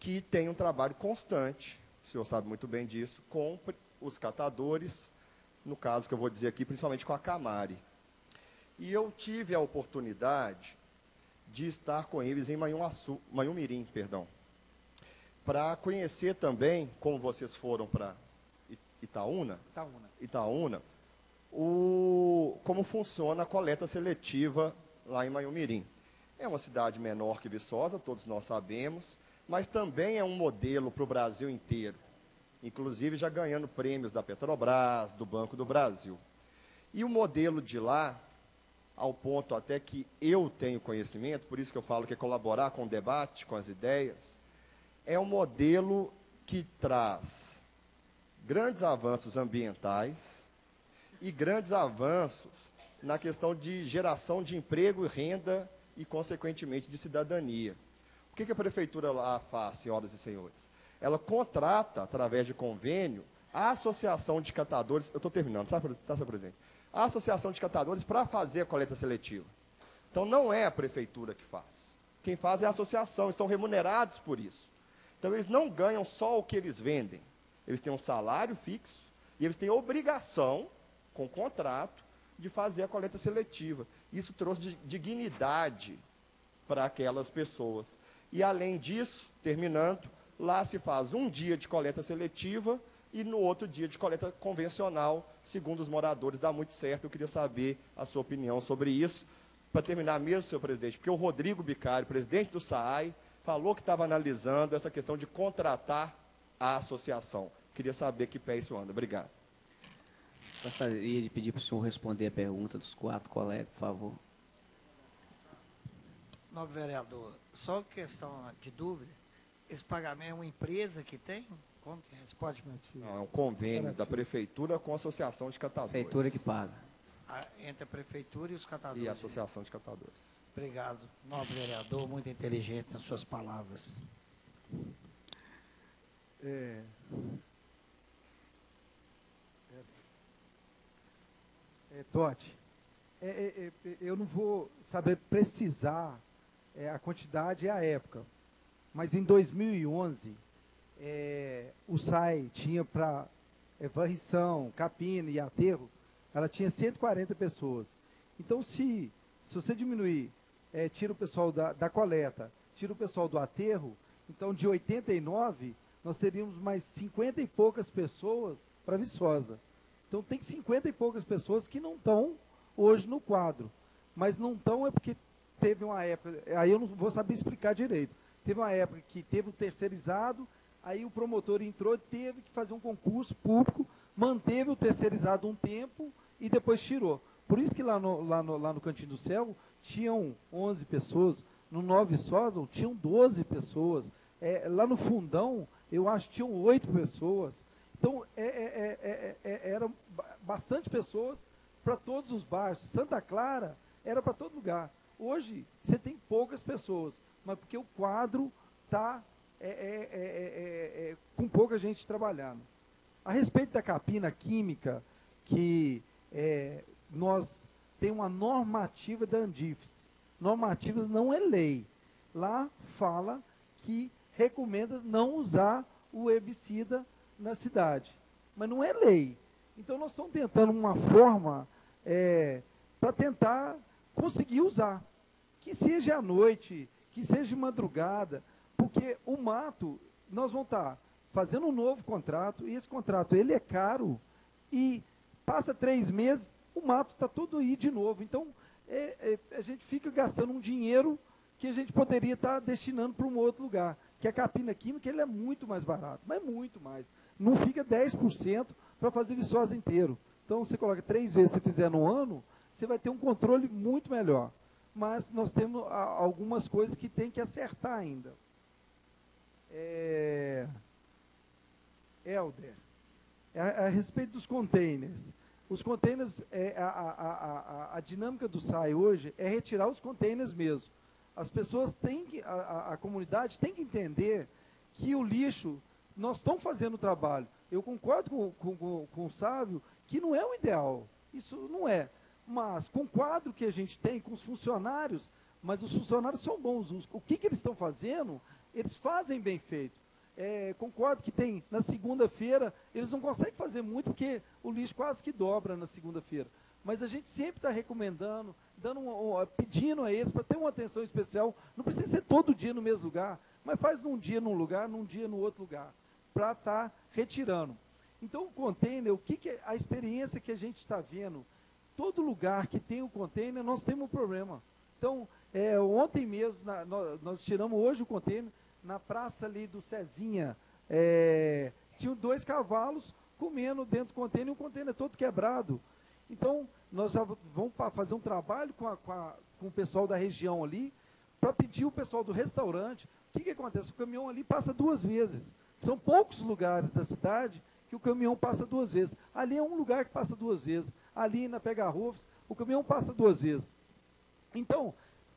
que tem um trabalho constante, o senhor sabe muito bem disso, com os catadores no caso que eu vou dizer aqui, principalmente com a Camari. E eu tive a oportunidade de estar com eles em Manhuaçu, Manhumirim, perdão, para conhecer também, como vocês foram para Itaúna, Itaúna, Itaúna o, como funciona a coleta seletiva lá em Manhumirim. É uma cidade menor que Viçosa, todos nós sabemos, mas também é um modelo para o Brasil inteiro inclusive já ganhando prêmios da Petrobras, do Banco do Brasil. E o modelo de lá, ao ponto até que eu tenho conhecimento, por isso que eu falo que é colaborar com o debate, com as ideias, é um modelo que traz grandes avanços ambientais e grandes avanços na questão de geração de emprego e renda e, consequentemente, de cidadania. O que, a prefeitura lá faz, senhoras e senhores? Ela contrata, através de convênio, a Associação de Catadores, eu estou terminando, tá, tá, senhor presidente? A Associação de Catadores para fazer a coleta seletiva. Então, não é a prefeitura que faz. Quem faz é a associação, e são remunerados por isso. Então, eles não ganham só o que eles vendem. Eles têm um salário fixo e eles têm obrigação, com contrato, de fazer a coleta seletiva. Isso trouxe dignidade para aquelas pessoas. E, além disso, terminando, Lá se faz um dia de coleta seletiva e no outro dia de coleta convencional, segundo os moradores, dá muito certo. Eu queria saber a sua opinião sobre isso. Para terminar mesmo, senhor presidente, porque o Rodrigo Bicário, presidente do SAAI, falou que estava analisando essa questão de contratar a associação. Queria saber que pé isso anda. Obrigado. Gostaria de pedir para o senhor responder a pergunta dos quatro colegas, por favor. Nobre vereador, só questão de dúvida, esse pagamento é uma empresa que tem? Como que é? Você pode... Não, é um convênio da prefeitura com a associação de catadores. Prefeitura que paga. Ah, entre a prefeitura e os catadores. E a associação de catadores. Obrigado, nobre vereador, muito inteligente nas suas palavras. É, é, Totti, é, é, é, eu não vou saber precisar é, a quantidade e a época, mas em 2011 é, o SAI tinha para é, varrição, capina e aterro, ela tinha 140 pessoas. Então, se, se você diminuir, é, tira o pessoal da, da coleta, tira o pessoal do aterro, então de 89 nós teríamos mais 50 e poucas pessoas para Viçosa. Então tem 50 e poucas pessoas que não estão hoje no quadro. Mas não estão é porque teve uma época, aí eu não vou saber explicar direito. Teve uma época que teve o terceirizado, aí o promotor entrou, teve que fazer um concurso público, manteve o terceirizado um tempo e depois tirou. Por isso que lá no, lá no, lá no Cantinho do Céu tinham 11 pessoas, no Nove Sosa tinham 12 pessoas, é, lá no Fundão eu acho que tinham 8 pessoas. Então é, é, é, eram bastante pessoas para todos os bairros. Santa Clara era para todo lugar. Hoje você tem poucas pessoas, mas porque o quadro está é, é, é, com pouca gente trabalhando. A respeito da capina química, que nós tem uma normativa da Andifes. Normativas não é lei. Lá fala que recomenda não usar o herbicida na cidade. Mas não é lei. Então nós estamos tentando uma forma é, para tentar conseguir usar. Que seja à noite, que seja de madrugada, porque o mato, nós vamos estar fazendo um novo contrato, e esse contrato ele é caro, e passa três meses, o mato está todo aí de novo. Então, é, é, a gente fica gastando um dinheiro que a gente poderia estar tá destinando para um outro lugar. Que a capina química ele é muito mais barato, mas muito mais. Não fica 10% para fazer viçosa inteiro. Então, você coloca três vezes, se fizer no ano, você vai ter um controle muito melhor. Mas nós temos algumas coisas que tem que acertar ainda. É... Helder, a, a respeito dos containers. Os containers, é, a, a, a, a, dinâmica do SAI hoje é retirar os containers mesmo. As pessoas têm que, a, a, comunidade tem que entender que o lixo, nós estamos fazendo o trabalho. Eu concordo com, com, com, com o Sávio que não é o ideal. Isso não é. Mas com o quadro que a gente tem, com os funcionários, mas os funcionários são bons. O que, que eles estão fazendo, eles fazem bem feito. É, concordo que tem na segunda-feira, eles não conseguem fazer muito porque o lixo quase que dobra na segunda-feira. Mas a gente sempre está recomendando, dando um, pedindo a eles para ter uma atenção especial. Não precisa ser todo dia no mesmo lugar, mas faz num dia num lugar, num dia no outro lugar, para estar tá retirando. Então o container, o que, que é a experiência que a gente está vendo? Todo lugar que tem o um container, nós temos um problema. Então, é, ontem mesmo, na, nós, nós tiramos hoje o container, na praça ali do Cezinha, é, tinham dois cavalos comendo dentro do container e o container todo quebrado. Então, nós já vamos fazer um trabalho com, a, com, a, com o pessoal da região ali, para pedir o pessoal do restaurante. O que, que acontece? O caminhão ali passa duas vezes. São poucos lugares da cidade que o caminhão passa duas vezes. Ali é um lugar que passa duas vezes. Ali na Pega Rufs, o caminhão passa duas vezes. Então,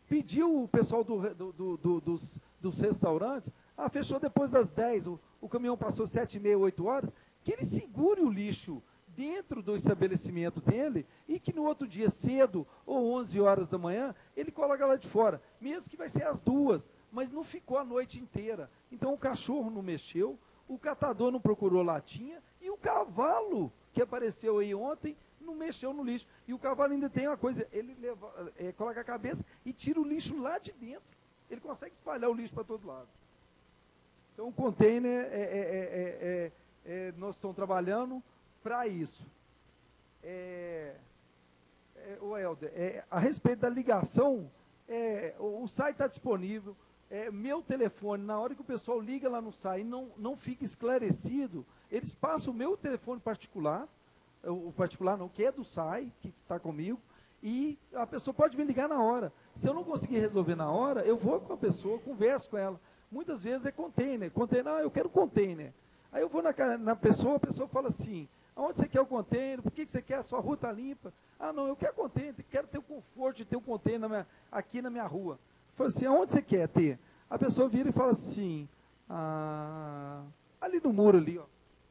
pediu o pessoal do, do, do, dos, dos restaurantes, ah, fechou depois das 10, o, o caminhão passou 7 e meia, 8 horas, que ele segure o lixo dentro do estabelecimento dele e que no outro dia cedo ou 11 horas da manhã ele coloca lá de fora, mesmo que vai ser às duas, mas não ficou a noite inteira. Então o cachorro não mexeu, o catador não procurou latinha e cavalo que apareceu aí ontem não mexeu no lixo. E o cavalo ainda tem uma coisa, ele leva, é, coloca a cabeça e tira o lixo lá de dentro. Ele consegue espalhar o lixo para todo lado. Então o container, é, é, é nós estamos trabalhando para isso. É, o Helder, a respeito da ligação, o, o site está disponível. meu telefone, na hora que o pessoal liga lá no site e não, não fica esclarecido, eles passam o meu telefone particular, o particular não, que é do SAI, que está comigo, E a pessoa pode me ligar na hora. Se eu não conseguir resolver na hora, eu vou com a pessoa, converso com ela. Muitas vezes é container. Container, ah, eu quero container. Aí eu vou na, na pessoa, a pessoa fala assim, aonde você quer o container? Por que, que você quer? A sua rua está limpa? Ah, não, eu quero container, quero ter o conforto de ter um container na minha, aqui na minha rua. Falo assim, aonde você quer ter? A pessoa vira e fala assim, ah, ali no muro ali, ó,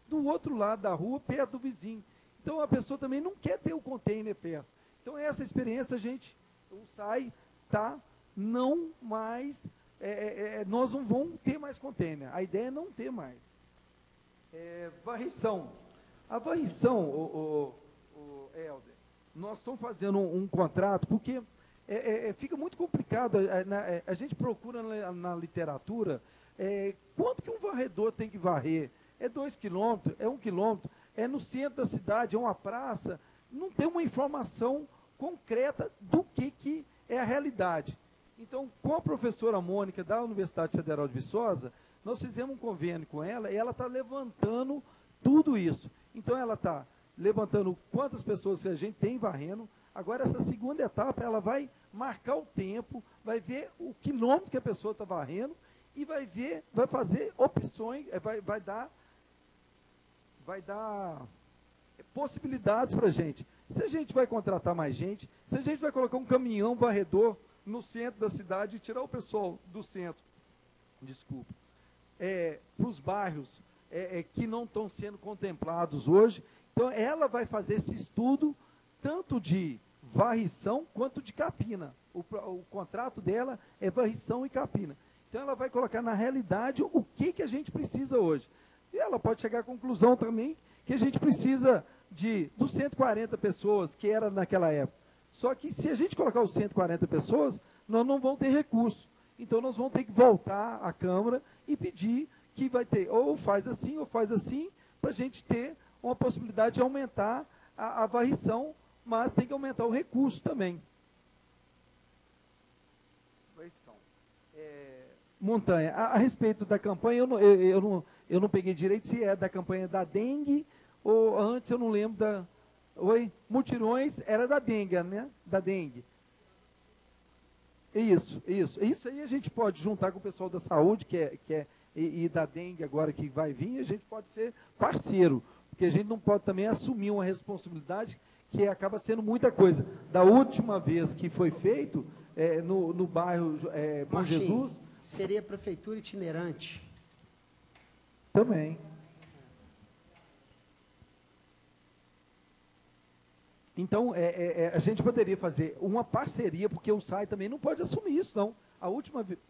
do outro lado da rua, perto do vizinho. Então a pessoa também não quer ter o container perto. Então essa experiência, gente, o SAI tá não mais, é, é, é, nós não vamos ter mais container. A ideia é não ter mais. É, varrição. A varrição, o, o, o Helder, nós estamos fazendo um, um contrato, porque é, é, é fica muito complicado, a, a gente procura na, na literatura, quanto que um varredor tem que varrer? É dois quilômetros? É um quilômetro? É no centro da cidade? É uma praça? Não tem uma informação concreta do que, que é a realidade. Então, com a professora Mônica da Universidade Federal de Viçosa, nós fizemos um convênio com ela e ela está levantando tudo isso. Então, ela está levantando quantas pessoas que a gente tem varrendo. Agora, essa segunda etapa, ela vai marcar o tempo, vai ver o quilômetro que a pessoa está varrendo e vai ver, vai fazer opções, é, vai, vai dar, vai dar possibilidades para a gente. Se a gente vai contratar mais gente, se a gente vai colocar um caminhão varredor no centro da cidade e tirar o pessoal do centro, desculpa, é, para os bairros é, é, que não estão sendo contemplados hoje, então ela vai fazer esse estudo tanto de varrição quanto de capina. O, o contrato dela é varrição e capina. Então ela vai colocar na realidade o que, que a gente precisa hoje. E ela pode chegar à conclusão também que a gente precisa de 240 pessoas, que era naquela época. Só que se a gente colocar os 140 pessoas, nós não vamos ter recurso. Então nós vamos ter que voltar à Câmara e pedir que vai ter, ou faz assim, ou faz assim, para a gente ter uma possibilidade de aumentar a, a varrição, mas tem que aumentar o recurso também. É, montanha. A, a, respeito da campanha, eu não, eu, eu, não, eu não peguei direito se é da campanha da dengue ou antes eu não lembro da. Oi? Mutirões era da dengue, né? Da dengue. Isso, isso. Isso aí a gente pode juntar com o pessoal da saúde, que é, que é e, e da dengue agora que vai vir, a gente pode ser parceiro. Porque a gente não pode também assumir uma responsabilidade que acaba sendo muita coisa. Da última vez que foi feito, é, no, no bairro é, Bom Martim, Jesus. Seria prefeitura itinerante. Também. Então, é, é, é, a gente poderia fazer uma parceria, porque o SAI também não pode assumir isso, não. A última vez.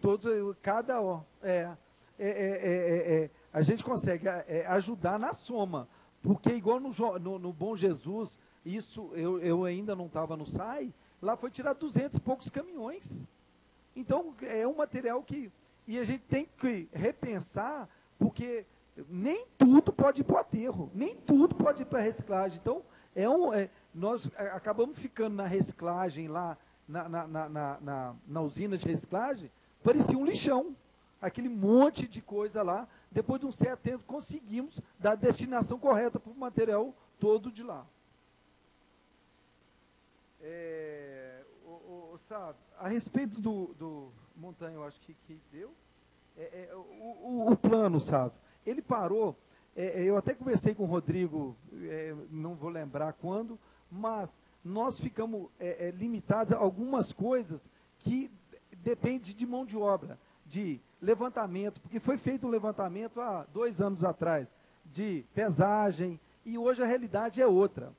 Todos, cada. Ó, é, é, a gente consegue ajudar na soma. Porque, igual no, no, no Bom Jesus, isso eu, eu ainda não estava no SAI, lá foi tirar 200 e poucos caminhões. Então, é um material que. E a gente tem que repensar, porque nem tudo pode ir para o aterro, nem tudo pode ir para a reciclagem. Então, é um, é, nós acabamos ficando na reciclagem lá, na, na, na, na, na usina de reciclagem, parecia um lixão. Aquele monte de coisa lá. Depois de um certo tempo, conseguimos dar a destinação correta para o material todo de lá. É, o, o, sabe, a respeito do, do Montanha, eu acho que, que deu. É, é, o, o, plano, sabe? Ele parou, é, é, eu até conversei com o Rodrigo, é, não vou lembrar quando, mas nós ficamos é, limitados a algumas coisas que dependem de mão de obra, de levantamento, porque foi feito um levantamento há dois anos atrás, de pesagem, e hoje a realidade é outra.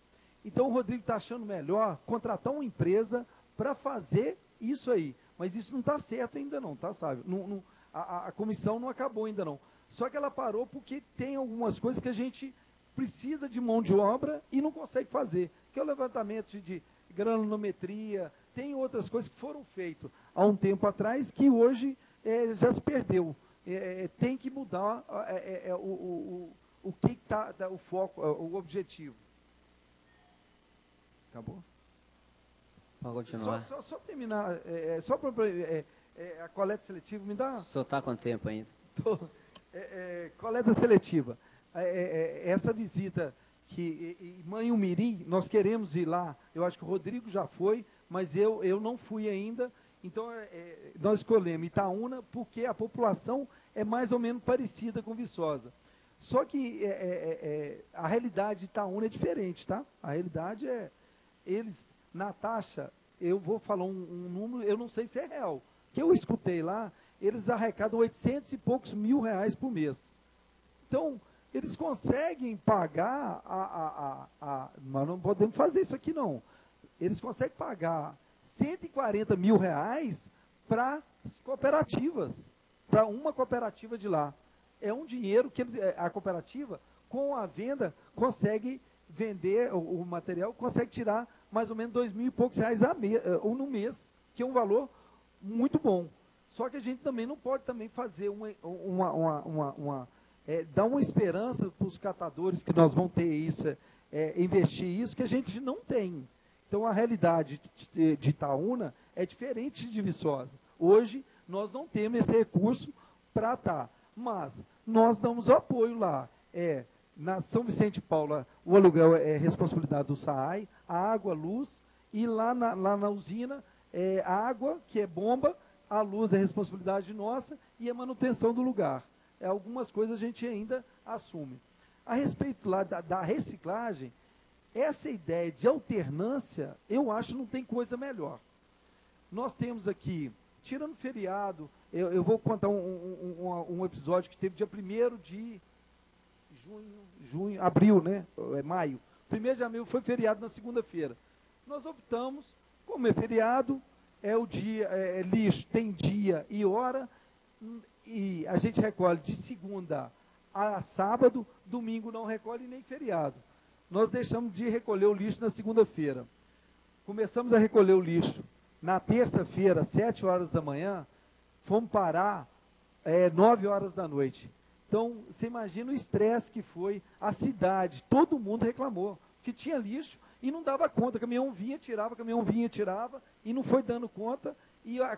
Então o Rodrigo está achando melhor contratar uma empresa para fazer isso aí. Mas isso não está certo ainda não, tá, sabe? Não, não, a, a comissão não acabou ainda não. Só que ela parou porque tem algumas coisas que a gente precisa de mão de obra e não consegue fazer, que é o levantamento de, de granulometria, tem outras coisas que foram feitas há um tempo atrás que hoje é, já se perdeu. É, tem que mudar é o, o, o, o que está tá, o foco, o objetivo. Acabou? Pode continuar. Só, só, só terminar, só para a coleta seletiva, me dá. Só está com tempo ainda. (laughs) Tô, é, é, coleta seletiva. É, é, é, essa visita que e, e Mirim, nós queremos ir lá. Eu acho que o Rodrigo já foi, mas eu, eu não fui ainda. Então, é, é, nós escolhemos Itaúna porque a população é mais ou menos parecida com Viçosa. Só que é, é, é, é a realidade de Itaúna é diferente, tá? A realidade é, eles, na taxa, eu vou falar um, um número, eu não sei se é real, que eu escutei lá, eles arrecadam 800 e poucos mil reais por mês. Então, eles conseguem pagar a, a, a, a, Nós não podemos fazer isso aqui, não. Eles conseguem pagar 140 mil reais para as cooperativas, para uma cooperativa de lá. É um dinheiro que eles, é, a cooperativa, com a venda, consegue vender o, o material, consegue tirar mais ou menos dois mil e poucos reais a me, ou no mês, que é um valor muito bom. Só que a gente também não pode também fazer uma, uma, uma, uma, uma é, dar uma esperança para os catadores que nós vamos ter isso, é, investir isso, que a gente não tem. Então a realidade de, de Itaúna é diferente de Viçosa. Hoje nós não temos esse recurso para estar. Tá, mas nós damos apoio lá. É, na São Vicente Paula, o aluguel é responsabilidade do SAAI, água, luz, e lá na, lá na usina, é, a água, que é bomba, a luz é responsabilidade nossa e a manutenção do lugar. É, algumas coisas a gente ainda assume. A respeito lá da, da reciclagem, essa ideia de alternância, eu acho não tem coisa melhor. Nós temos aqui, tirando feriado, eu, eu vou contar um, um, um, um, episódio que teve dia 1 de junho, junho, abril, né? É maio. 1 de abril foi feriado na segunda-feira. Nós optamos, como é feriado, é o dia, é, é lixo, tem dia e hora, e a gente recolhe de segunda a sábado, domingo não recolhe nem feriado. Nós deixamos de recolher o lixo na segunda-feira. Começamos a recolher o lixo na terça-feira, sete horas da manhã, fomos parar é, nove horas da noite. Então, você imagina o estresse que foi a cidade, todo mundo reclamou que tinha lixo e não dava conta. Caminhão vinha, tirava, caminhão vinha, tirava, e não foi dando conta. E a,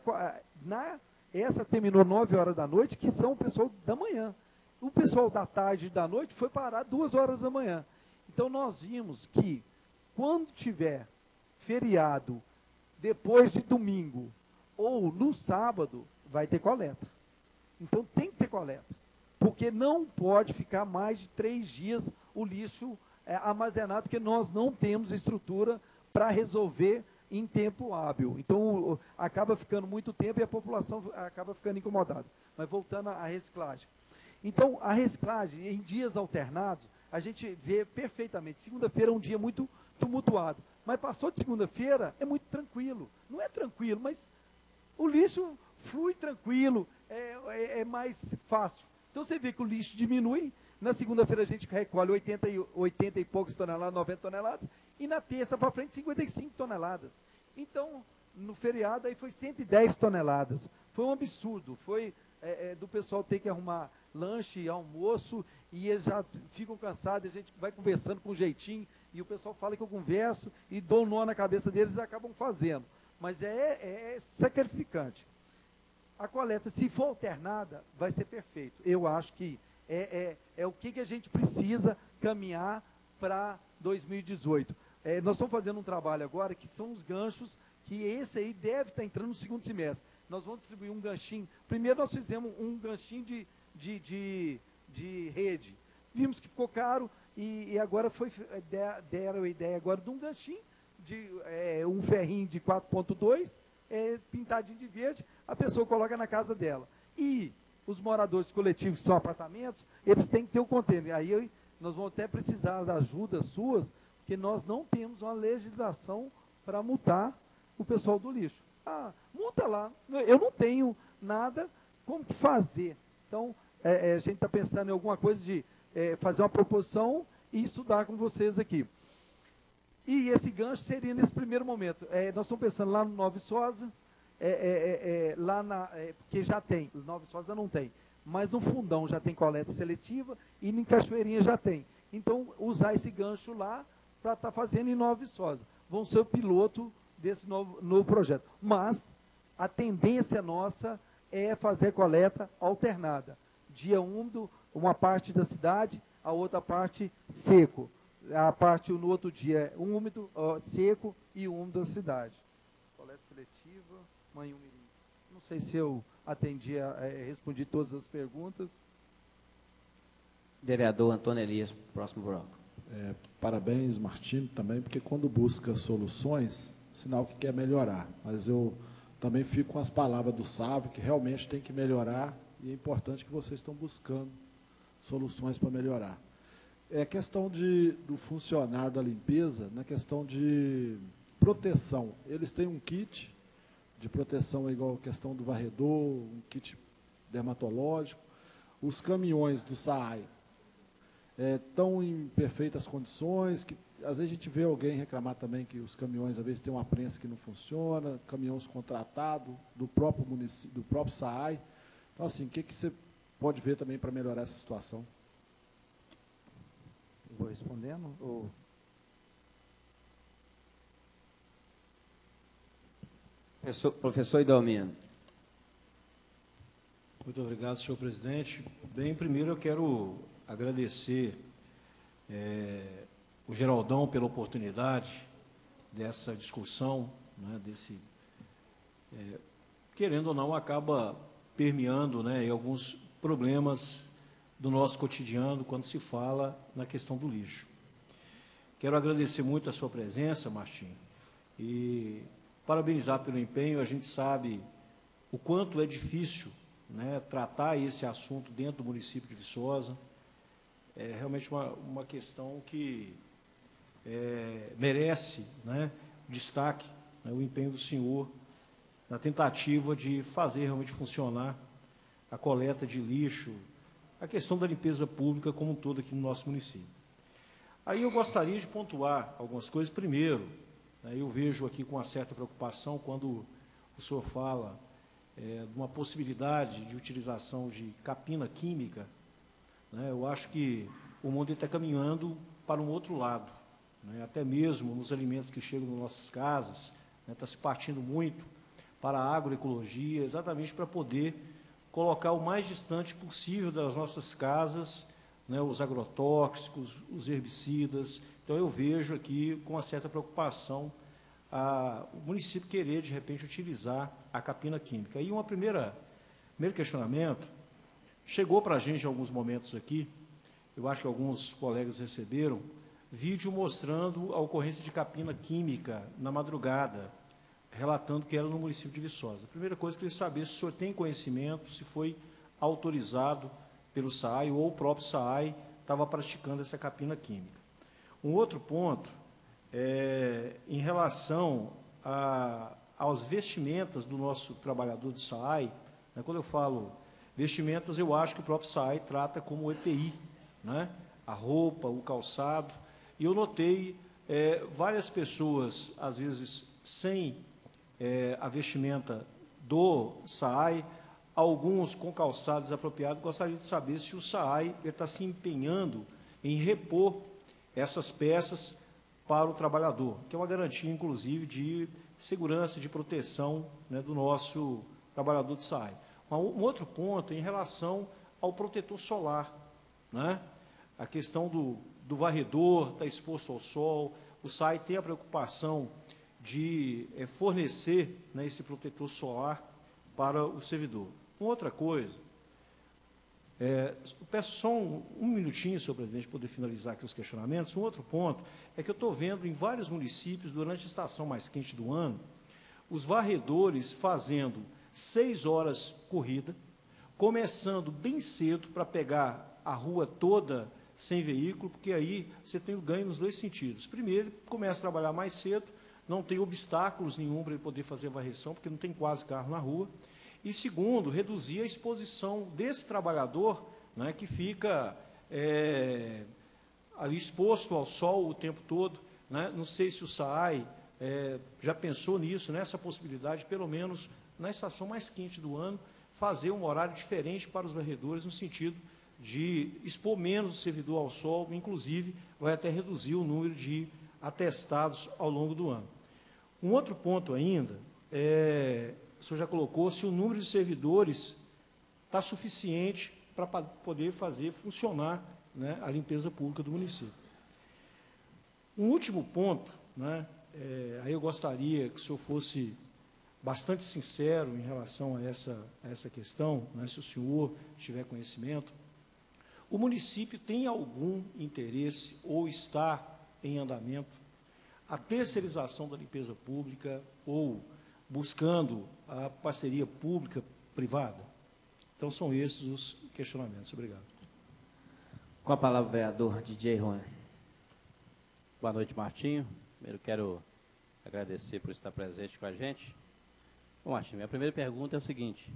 na, essa terminou 9 horas da noite, que são o pessoal da manhã. O pessoal da tarde e da noite foi parar duas horas da manhã. Então nós vimos que quando tiver feriado depois de domingo ou no sábado, vai ter coleta. Então tem que ter coleta porque não pode ficar mais de três dias o lixo é, armazenado, porque nós não temos estrutura para resolver em tempo hábil. Então, acaba ficando muito tempo e a população acaba ficando incomodada. Mas voltando à reciclagem. Então, a reciclagem, em dias alternados, a gente vê perfeitamente. Segunda-feira é um dia muito tumultuado. Mas passou de segunda-feira, é muito tranquilo. Não é tranquilo, mas o lixo flui tranquilo, é, é, é mais fácil. Então você vê que o lixo diminui. Na segunda-feira a gente recolhe 80 e, 80 e poucos toneladas, 90 toneladas. E na terça para frente 55 toneladas. Então, no feriado aí foi 110 toneladas. Foi um absurdo. Foi é, é, do pessoal ter que arrumar lanche, almoço, e eles já ficam cansados, a gente vai conversando com jeitinho, e o pessoal fala que eu converso e dou um nó na cabeça deles e acabam fazendo. Mas é, é sacrificante a coleta, se for alternada, vai ser perfeito. Eu acho que é, é, é o que, que a gente precisa caminhar para 2018. É, nós estamos fazendo um trabalho agora que são os ganchos, que esse aí deve estar entrando no segundo semestre. Nós vamos distribuir um ganchinho. Primeiro nós fizemos um ganchinho de, de, de, de rede. Vimos que ficou caro e, e agora foi, deram a ideia agora de um ganchinho, de é, um ferrinho de 4.2 é, pintadinho de verde, a pessoa coloca na casa dela. E os moradores coletivos, que são apartamentos, eles têm que ter o container. Aí nós vamos até precisar da ajuda suas, porque nós não temos uma legislação para multar o pessoal do lixo. Ah, multa lá. Eu não tenho nada como que fazer. Então, é, é, a gente está pensando em alguma coisa de é, fazer uma proposição e estudar com vocês aqui. E esse gancho seria nesse primeiro momento. É, nós estamos pensando lá no Nova Sosa, é, é, é, é lá na, é, porque já tem, Nova Sosa não tem, mas no Fundão já tem coleta seletiva e em Cachoeirinha já tem. Então, usar esse gancho lá para estar tá fazendo em Nova Sosa. Vão ser o piloto desse novo, novo projeto. Mas a tendência nossa é fazer coleta alternada. Dia úmido, uma parte da cidade, a outra parte seco a parte no outro dia úmido, ó, seco e úmido da cidade. Manhumirim. Não sei se eu atendi, a, é, respondi todas as perguntas. Vereador Antônio Elias, próximo bloco. É, parabéns, Martino, também, porque quando busca soluções, sinal que quer melhorar. Mas eu também fico com as palavras do Sávio, que realmente tem que melhorar, e é importante que vocês estão buscando soluções para melhorar. É questão de, do funcionário da limpeza, na questão de proteção. Eles têm um kit de proteção, igual a questão do varredor, um kit dermatológico. Os caminhões do SAAI estão é, em perfeitas condições, que às vezes a gente vê alguém reclamar também que os caminhões, às vezes, tem uma prensa que não funciona, caminhões contratados do próprio município, do próprio SAAI. Então, assim, o que, que você pode ver também para melhorar essa situação? vou respondendo? Ou... Professor, professor Idomino. Muito obrigado, senhor presidente. Bem, primeiro eu quero agradecer é, o Geraldão pela oportunidade dessa discussão, né, desse, é, querendo ou não, acaba permeando né, alguns problemas do nosso cotidiano quando se fala na questão do lixo. Quero agradecer muito a sua presença, Martim, e parabenizar pelo empenho. A gente sabe o quanto é difícil né, tratar esse assunto dentro do município de Viçosa é realmente uma, uma questão que é, merece né, destaque, né, o empenho do senhor na tentativa de fazer realmente funcionar a coleta de lixo, a questão da limpeza pública como um todo aqui no nosso município. Aí eu gostaria de pontuar algumas coisas. Primeiro, eu vejo aqui com uma certa preocupação quando o senhor fala é, de uma possibilidade de utilização de capina química né? Eu acho que o mundo está caminhando para um outro lado. Né? Até mesmo nos alimentos que chegam nas nossas casas, está né? Tá se partindo muito para a agroecologia, exatamente para poder colocar o mais distante possível das nossas casas né, os agrotóxicos, os herbicidas. Então, eu vejo aqui com uma certa preocupação a, o município querer, de repente, utilizar a capina química. E primeira, primeiro questionamento Chegou para a gente em alguns momentos aqui, eu acho que alguns colegas receberam, vídeo mostrando a ocorrência de capina química na madrugada, relatando que era no município de Viçosa. A primeira coisa que eu queria saber se o senhor tem conhecimento, se foi autorizado pelo SAAI ou o próprio SAAI estava praticando essa capina química. Um outro ponto é em relação a, aos vestimentas do nosso trabalhador do SAAI, né, quando eu falo Vestimentas, eu acho que o próprio SAI trata como EPI, né? a roupa, o calçado. E eu notei é, várias pessoas, às vezes, sem é, a vestimenta do SAI, alguns com calçados apropriados. Gostaria de saber se o SAI está se empenhando em repor essas peças para o trabalhador, que é uma garantia, inclusive, de segurança, de proteção né, do nosso trabalhador de SAI. Um outro ponto em relação ao protetor solar. Né? A questão do, do varredor está exposto ao sol, o SAI tem a preocupação de é, fornecer né, esse protetor solar para o servidor. Uma outra coisa, é, peço só um, um, minutinho, senhor presidente, para poder finalizar aqui os questionamentos. Um outro ponto é que eu estou vendo em vários municípios, durante a estação mais quente do ano, os varredores fazendo seis horas corrida, começando bem cedo para pegar a rua toda sem veículo, porque aí você tem o ganho nos dois sentidos. Primeiro, começa a trabalhar mais cedo, não tem obstáculos nenhum para ele poder fazer a varreção, porque não tem quase carro na rua. E segundo, reduzir a exposição desse trabalhador, né, que fica é, ali exposto ao sol o tempo todo. Né? Não sei se o SAAI é, já pensou nisso, nessa possibilidade, pelo menos na estação mais quente do ano, fazer um horário diferente para os varredores, no sentido de expor menos o servidor ao sol, inclusive vai até reduzir o número de atestados ao longo do ano. Um outro ponto ainda, é, o senhor já colocou, se o número de servidores está suficiente para poder fazer funcionar né, a limpeza pública do município. Um último ponto, né? É, aí eu gostaria que o senhor fosse bastante sincero em relação a essa, a essa questão, né, se o senhor tiver conhecimento. O município tem algum interesse ou está em andamento a terceirização da limpeza pública ou buscando a parceria pública-privada? Então, são esses os questionamentos. Obrigado. Com a palavra, o vereador DJ Juan. Boa noite, Martinho. Primeiro quero agradecer por estar presente com a gente. Bom, Martinho, minha primeira pergunta é o seguinte.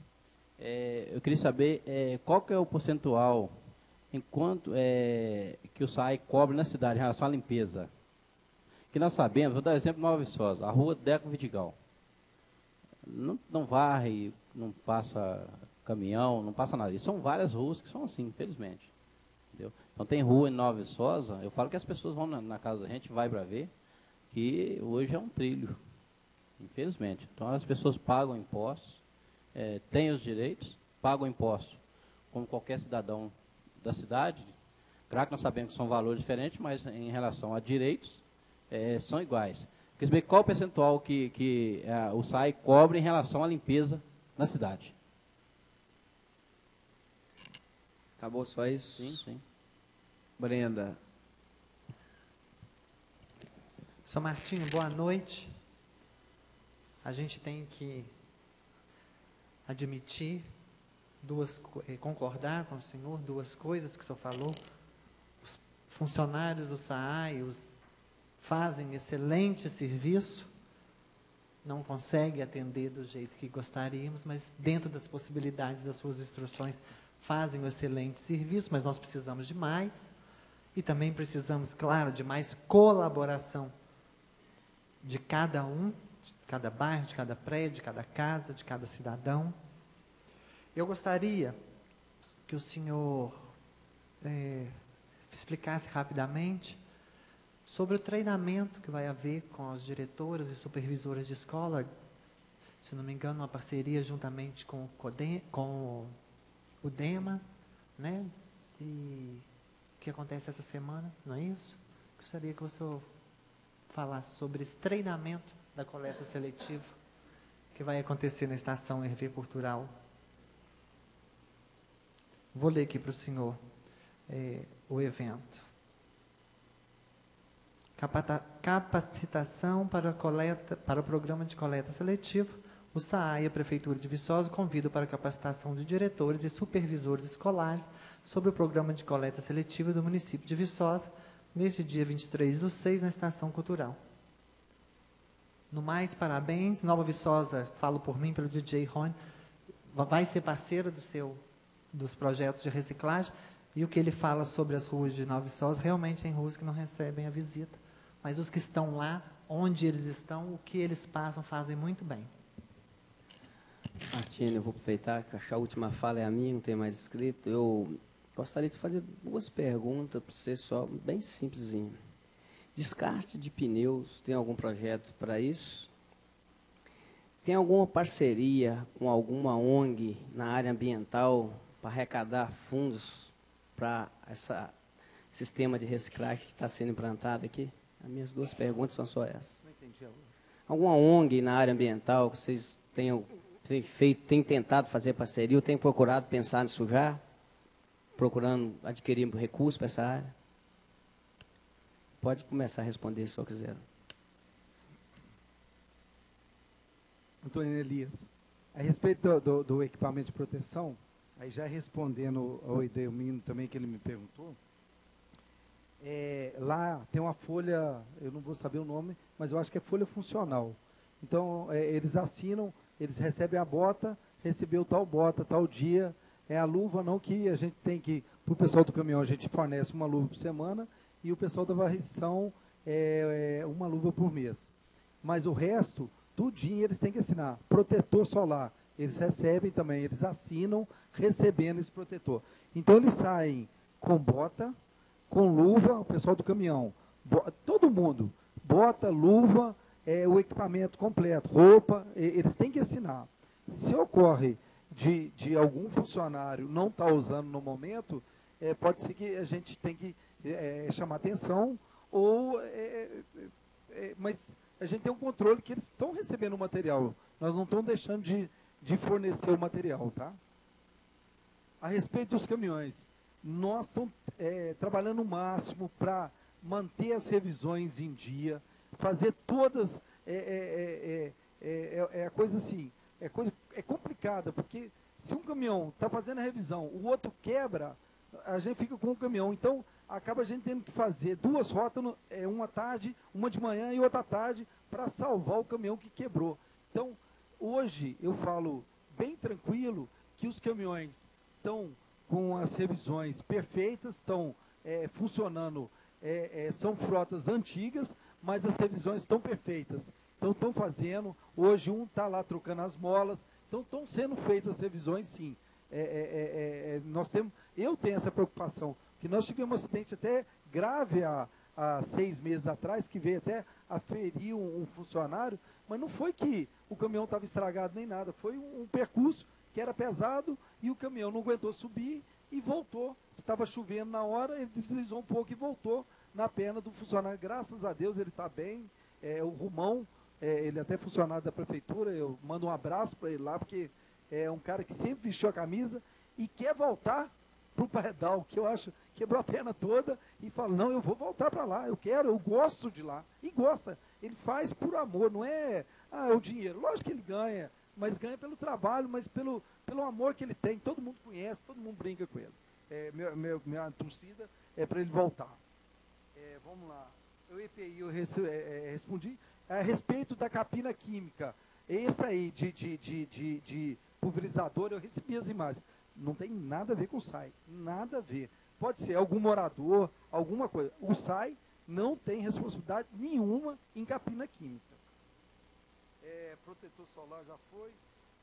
É, eu queria saber é, qual que é o percentual enquanto é, que o SAI cobre na cidade em relação à limpeza. Que nós sabemos, vou dar exemplo Nova Viçosa, a rua Deco Vidigal. Não, não varre, não passa caminhão, não passa nada. E são várias ruas que são assim, infelizmente. Entendeu? Então tem rua em Nova Viçosa, eu falo que as pessoas vão na, na casa da gente, vai para ver, que hoje é um trilho. Infelizmente. Então as pessoas pagam impostos, é, têm os direitos, pagam impostos, como qualquer cidadão da cidade. Claro que nós sabemos que são valores diferentes, mas em relação a direitos, é, são iguais. Quer saber qual o percentual que, que é, o SAI cobre em relação à limpeza na cidade? Acabou só isso? Sim, sim. Brenda. São Martinho, boa noite a gente tem que admitir duas eh, concordar com o senhor duas coisas que o senhor falou os funcionários do SAAI os, fazem excelente serviço não conseguem atender do jeito que gostaríamos mas dentro das possibilidades das suas instruções fazem um excelente serviço mas nós precisamos de mais e também precisamos claro de mais colaboração de cada um cada bairro, de cada prédio, de cada casa, de cada cidadão. Eu gostaria que o senhor é, explicasse rapidamente sobre o treinamento que vai haver com as diretoras e supervisoras de escola, se não me engano, uma parceria juntamente com o, Codem, com o DEMA, né? E que acontece essa semana, não é isso? Gostaria que senhor falasse sobre esse treinamento da coleta seletiva que vai acontecer na estação RV Cultural. Vou ler aqui para o senhor é, o evento. Capacitação para, coleta, para o programa de coleta seletiva. O SAAI, a Prefeitura de Viçosa, convida para a capacitação de diretores e supervisores escolares sobre o programa de coleta seletiva do município de Viçosa, neste dia 23 do 6, na Estação Cultural. No mais, parabéns. Nova Viçosa, falo por mim, pelo DJ Rony, vai ser parceira do seu, dos projetos de reciclagem. E o que ele fala sobre as ruas de Nova Viçosa, realmente tem ruas que não recebem a visita. Mas os que estão lá, onde eles estão, o que eles passam, fazem muito bem. Martina, eu vou aproveitar que a última fala é a minha, não tem mais escrito. Eu gostaria de fazer duas perguntas para você só, bem simplesinho. Descarte de pneus, tem algum projeto para isso? Tem alguma parceria com alguma ONG na área ambiental para arrecadar fundos para esse sistema de reciclagem que está sendo implantado aqui? As minhas duas perguntas são só essas. Alguma ONG na área ambiental que vocês tenham têm feito, têm tentado fazer parceria, ou têm procurado pensar nisso já? Procurando adquirir recursos para essa área? Pode começar a responder se eu quiser. Antônio Elias. A respeito do, do, do, equipamento de proteção, aí já respondendo ao Edelmino também que ele me perguntou, é, lá tem uma folha, eu não vou saber o nome, mas eu acho que é folha funcional. Então, é, eles assinam, eles recebem a bota, recebeu tal bota, tal dia, é a luva, não que a gente tem que, para o pessoal do caminhão, a gente fornece uma luva por semana, e o pessoal da varrição é, é uma luva por mês. Mas o resto, tudinho eles têm que assinar. Protetor solar, eles recebem também, eles assinam recebendo esse protetor. Então eles saem com bota, com luva, o pessoal do caminhão, todo mundo, bota, luva, é, o equipamento completo, roupa, eles têm que assinar. Se ocorre de, de algum funcionário não estar tá usando no momento, é, pode ser que a gente tem que é, chamar atenção ou. é, é, é, mas a gente tem um controle que eles estão recebendo o material. Nós não estamos deixando de, de fornecer o material, tá? A respeito dos caminhões, nós estamos é, trabalhando o máximo para manter as revisões em dia, fazer todas. É, é, é, é, é a coisa assim, é coisa é complicada, porque se um caminhão está fazendo a revisão, o outro quebra, a gente fica com o caminhão. Então, acaba a gente tendo que fazer duas rotas, é, uma tarde, uma de manhã e outra tarde, para salvar o caminhão que quebrou. Então, hoje, eu falo bem tranquilo que os caminhões estão com as revisões perfeitas, estão é, funcionando, é, é, são frotas antigas, mas as revisões estão perfeitas. Então, estão fazendo, hoje um está lá trocando as molas, então estão sendo feitas as revisões, sim. É, é, é, nós temos, eu tenho essa preocupação, que nós tivemos um acidente até grave há, há seis meses atrás, que veio até a ferir um, um funcionário, mas não foi que o caminhão estava estragado nem nada, foi um, um, percurso que era pesado e o caminhão não aguentou subir e voltou. Estava chovendo na hora, ele deslizou um pouco e voltou na perna do funcionário. Graças a Deus ele está bem. É, o Rumão, é, ele é até funcionário da prefeitura, eu mando um abraço para ele lá, porque é um cara que sempre vestiu a camisa e quer voltar para o pedal, que eu acho, quebrou a perna toda e fala, não, eu vou voltar para lá, eu quero, eu gosto de lá. E gosta. Ele faz por amor, não é ah, o dinheiro. Lógico que ele ganha, mas ganha pelo trabalho, mas pelo, pelo amor que ele tem. Todo mundo conhece, todo mundo brinca com ele. É, meu, meu, minha torcida é para ele voltar. É, vamos lá. O EPI eu res, é, é, respondi a respeito da capina química. Esse aí de, de, de, de, de pulverizador, eu recebi as imagens. Não tem nada a ver com o SAI. Nada a ver. Pode ser algum morador, alguma coisa. O SAI não tem responsabilidade nenhuma em capina química. É, protetor solar já foi.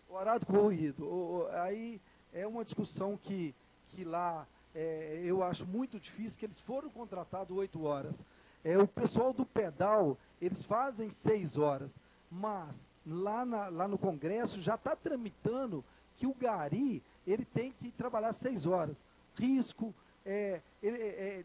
O arado corrido. O, aí é uma discussão que, que lá é, eu acho muito difícil, que eles foram contratados oito horas. É, o pessoal do pedal, eles fazem seis horas, mas lá, na, lá no Congresso já está tramitando que o Gari ele tem que trabalhar seis horas. Risco, é, ele, é, é,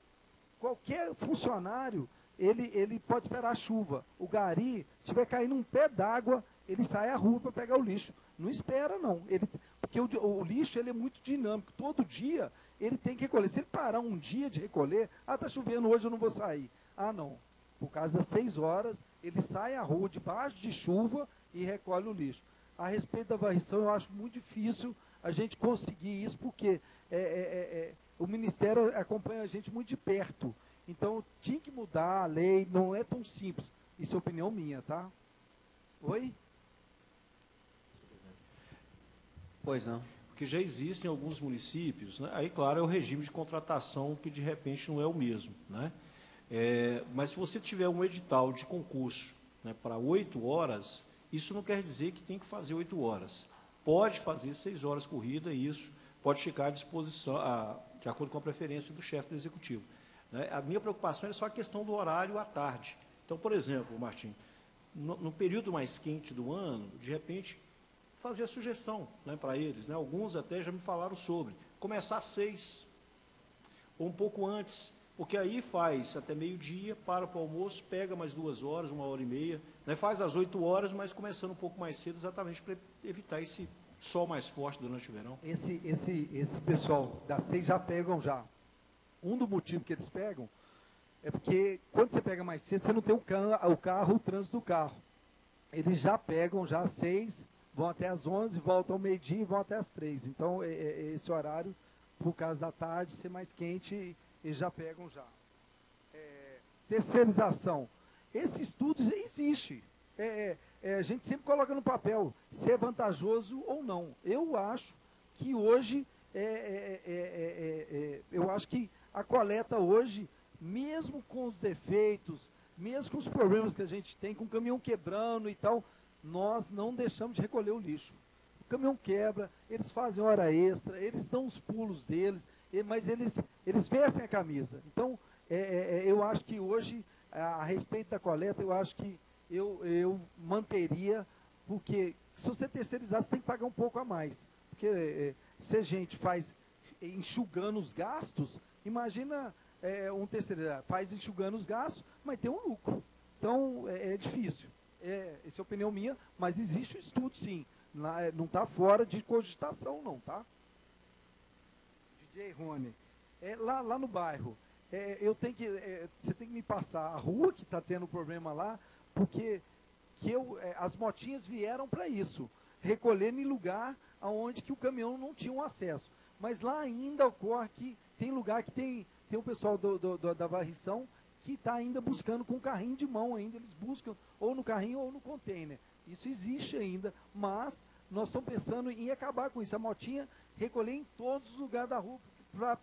qualquer funcionário ele, ele pode esperar chuva. O Gari, tiver caindo um pé d'água, ele sai à rua para pegar o lixo. Não espera, não. Ele, porque o, o, lixo ele é muito dinâmico. Todo dia ele tem que recolher. Se ele parar um dia de recolher, ah, está chovendo hoje, eu não vou sair. Ah, não. Por causa das seis horas, ele sai à rua debaixo de chuva e recolhe o lixo. A respeito da varrição, eu acho muito difícil a gente conseguir isso, porque é, é, é, é, o Ministério acompanha a gente muito de perto. Então, tinha que mudar a lei, não é tão simples. Isso é opinião minha, tá? Oi? Pois não. Porque já existem alguns municípios, né? aí, claro, é o regime de contratação que, de repente, não é o mesmo, né? É, mas se você tiver um edital de concurso né, para oito horas, isso não quer dizer que tem que fazer oito horas. Pode fazer seis horas corrida e isso pode ficar à disposição, a, de acordo com a preferência do chefe do executivo. Né? A minha preocupação é só a questão do horário à tarde. Então, por exemplo, Martim, no, no período mais quente do ano, de repente, fazer a sugestão né, para eles. Né? Alguns até já me falaram sobre. Começar às seis, ou um pouco antes, porque aí faz até meio-dia, para para o almoço, pega mais duas horas, uma hora e meia, né? faz às oito horas, mas começando um pouco mais cedo, exatamente para evitar esse sol mais forte durante o verão. Esse, esse, esse pessoal da seis já pegam já. Um do motivo que eles pegam é porque quando você pega mais cedo, você não tem o carro, o, carro, o trânsito do carro. Eles já pegam já às seis, vão até às onze, voltam ao meio-dia e vão até às três. Então, é, é, esse horário, por causa da tarde, ser mais quente, eles já pegam já. É, terceirização. Esse estudo existe. É, é, é, a gente sempre coloca no papel se é vantajoso ou não. Eu acho que hoje, é, eu acho que a coleta hoje, mesmo com os defeitos, mesmo com os problemas que a gente tem, com o caminhão quebrando e tal, nós não deixamos de recolher o lixo. O caminhão quebra, eles fazem hora extra, eles dão os pulos deles, mas eles, eles vestem a camisa. Então, é, é, é, eu acho que hoje, a, a, respeito da coleta, eu acho que eu, eu manteria, porque se você terceirizar, você tem que pagar um pouco a mais. Porque é, se a gente faz enxugando os gastos, imagina é, um terceiro faz enxugando os gastos, mas tem um lucro. Então, é, é difícil. É, essa é a opinião minha, mas existe um estudo, sim. É, não está fora de cogitação, não, tá? DJ Rony. É, lá, lá no bairro, é, eu tenho que, é, você tem que me passar a rua que está tendo problema lá, porque que eu, é, as motinhas vieram para isso, recolher em lugar aonde que o caminhão não tinha um acesso. Mas lá ainda ocorre que tem lugar que tem, tem o pessoal do, do, do, da varrição que está ainda buscando com carrinho de mão ainda, eles buscam ou no carrinho ou no container. Isso existe ainda, mas nós estamos pensando em acabar com isso. A motinha recolher em todos os lugares da rua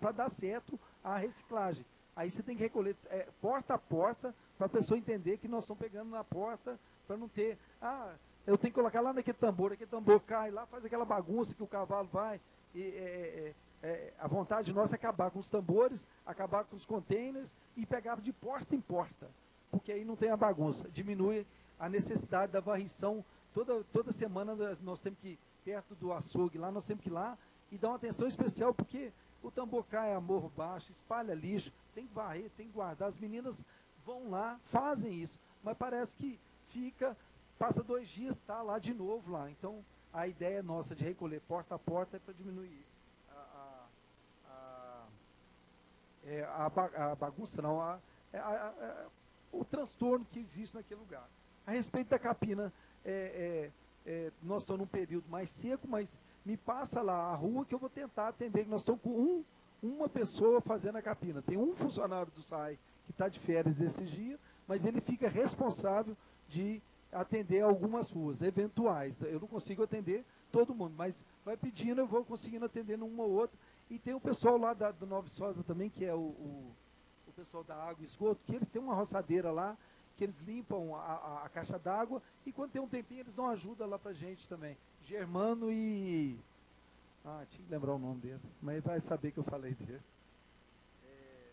para dar certo a reciclagem. Aí você tem que recolher é, porta a porta para a pessoa entender que nós estamos pegando na porta para não ter. Ah, eu tenho que colocar lá naquele tambor, aquele tambor cai lá, faz aquela bagunça que o cavalo vai. E, é, é, é a vontade nossa é acabar com os tambores, acabar com os containers e pegar de porta em porta. Porque aí não tem a bagunça. Diminui a necessidade da varrição. Toda, toda semana nós temos que ir perto do açougue lá, nós temos que ir lá e dar uma atenção especial, porque o tambor cai a morro baixo, espalha lixo, tem que varrer, tem que guardar. As meninas vão lá, fazem isso, mas parece que fica, passa dois dias, está lá de novo lá. Então, a ideia nossa de recolher porta a porta é para diminuir a, a, a, é, a, bagunça, não, a, é, a, o transtorno que existe naquele lugar. A respeito da capina, é, é, é, nós estamos num período mais seco, mas me passa lá a rua que eu vou tentar atender, que nós estamos com um, uma pessoa fazendo a capina. Tem um funcionário do SAI que está de férias esses dias, mas ele fica responsável de atender algumas ruas, eventuais. Eu não consigo atender todo mundo, mas vai pedindo, eu vou conseguindo atender numa ou outra. E tem o pessoal lá da, do Nova Sosa também, que é o, o, o, pessoal da água e esgoto, que eles têm uma roçadeira lá, que eles limpam a, a, a caixa d'água, e quando tem um tempinho eles dão ajuda lá pra gente também. Germano e. Ah, tinha que lembrar o nome dele, mas vai saber que eu falei dele. É...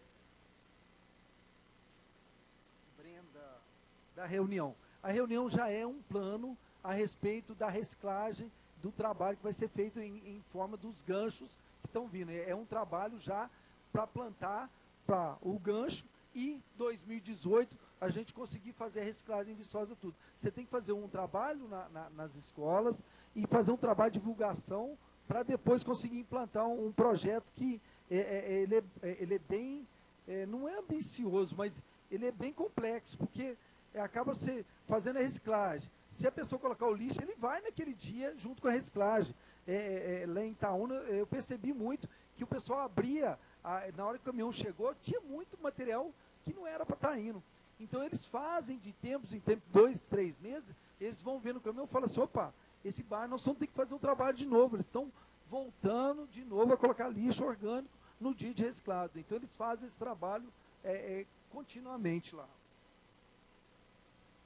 Brenda, da reunião. A reunião já é um plano a respeito da reciclagem do trabalho que vai ser feito em, em forma dos ganchos estão vindo. É, é um trabalho já para plantar para o gancho e 2018 a gente conseguir fazer a reciclagem em Viçosa tudo. Você tem que fazer um trabalho na, na, nas escolas e fazer um trabalho de divulgação para depois conseguir implantar um, um projeto que é, é, é ele, é, é, ele, é, bem, não é ambicioso, mas ele é bem complexo, porque acaba se fazendo a reciclagem. Se a pessoa colocar o lixo, ele vai naquele dia junto com a reciclagem. Lá em Itaúna, eu percebi muito que o pessoal abria, a, na hora que o caminhão chegou, tinha muito material que não era para estar tá indo. Então eles fazem de tempos em tempos, dois, três meses, eles vão vendo o caminhão e falam assim, opa, esse bar nós vamos ter que fazer um trabalho de novo. Eles estão voltando de novo a colocar lixo orgânico no dia de reciclado. Então eles fazem esse trabalho é, é, continuamente lá.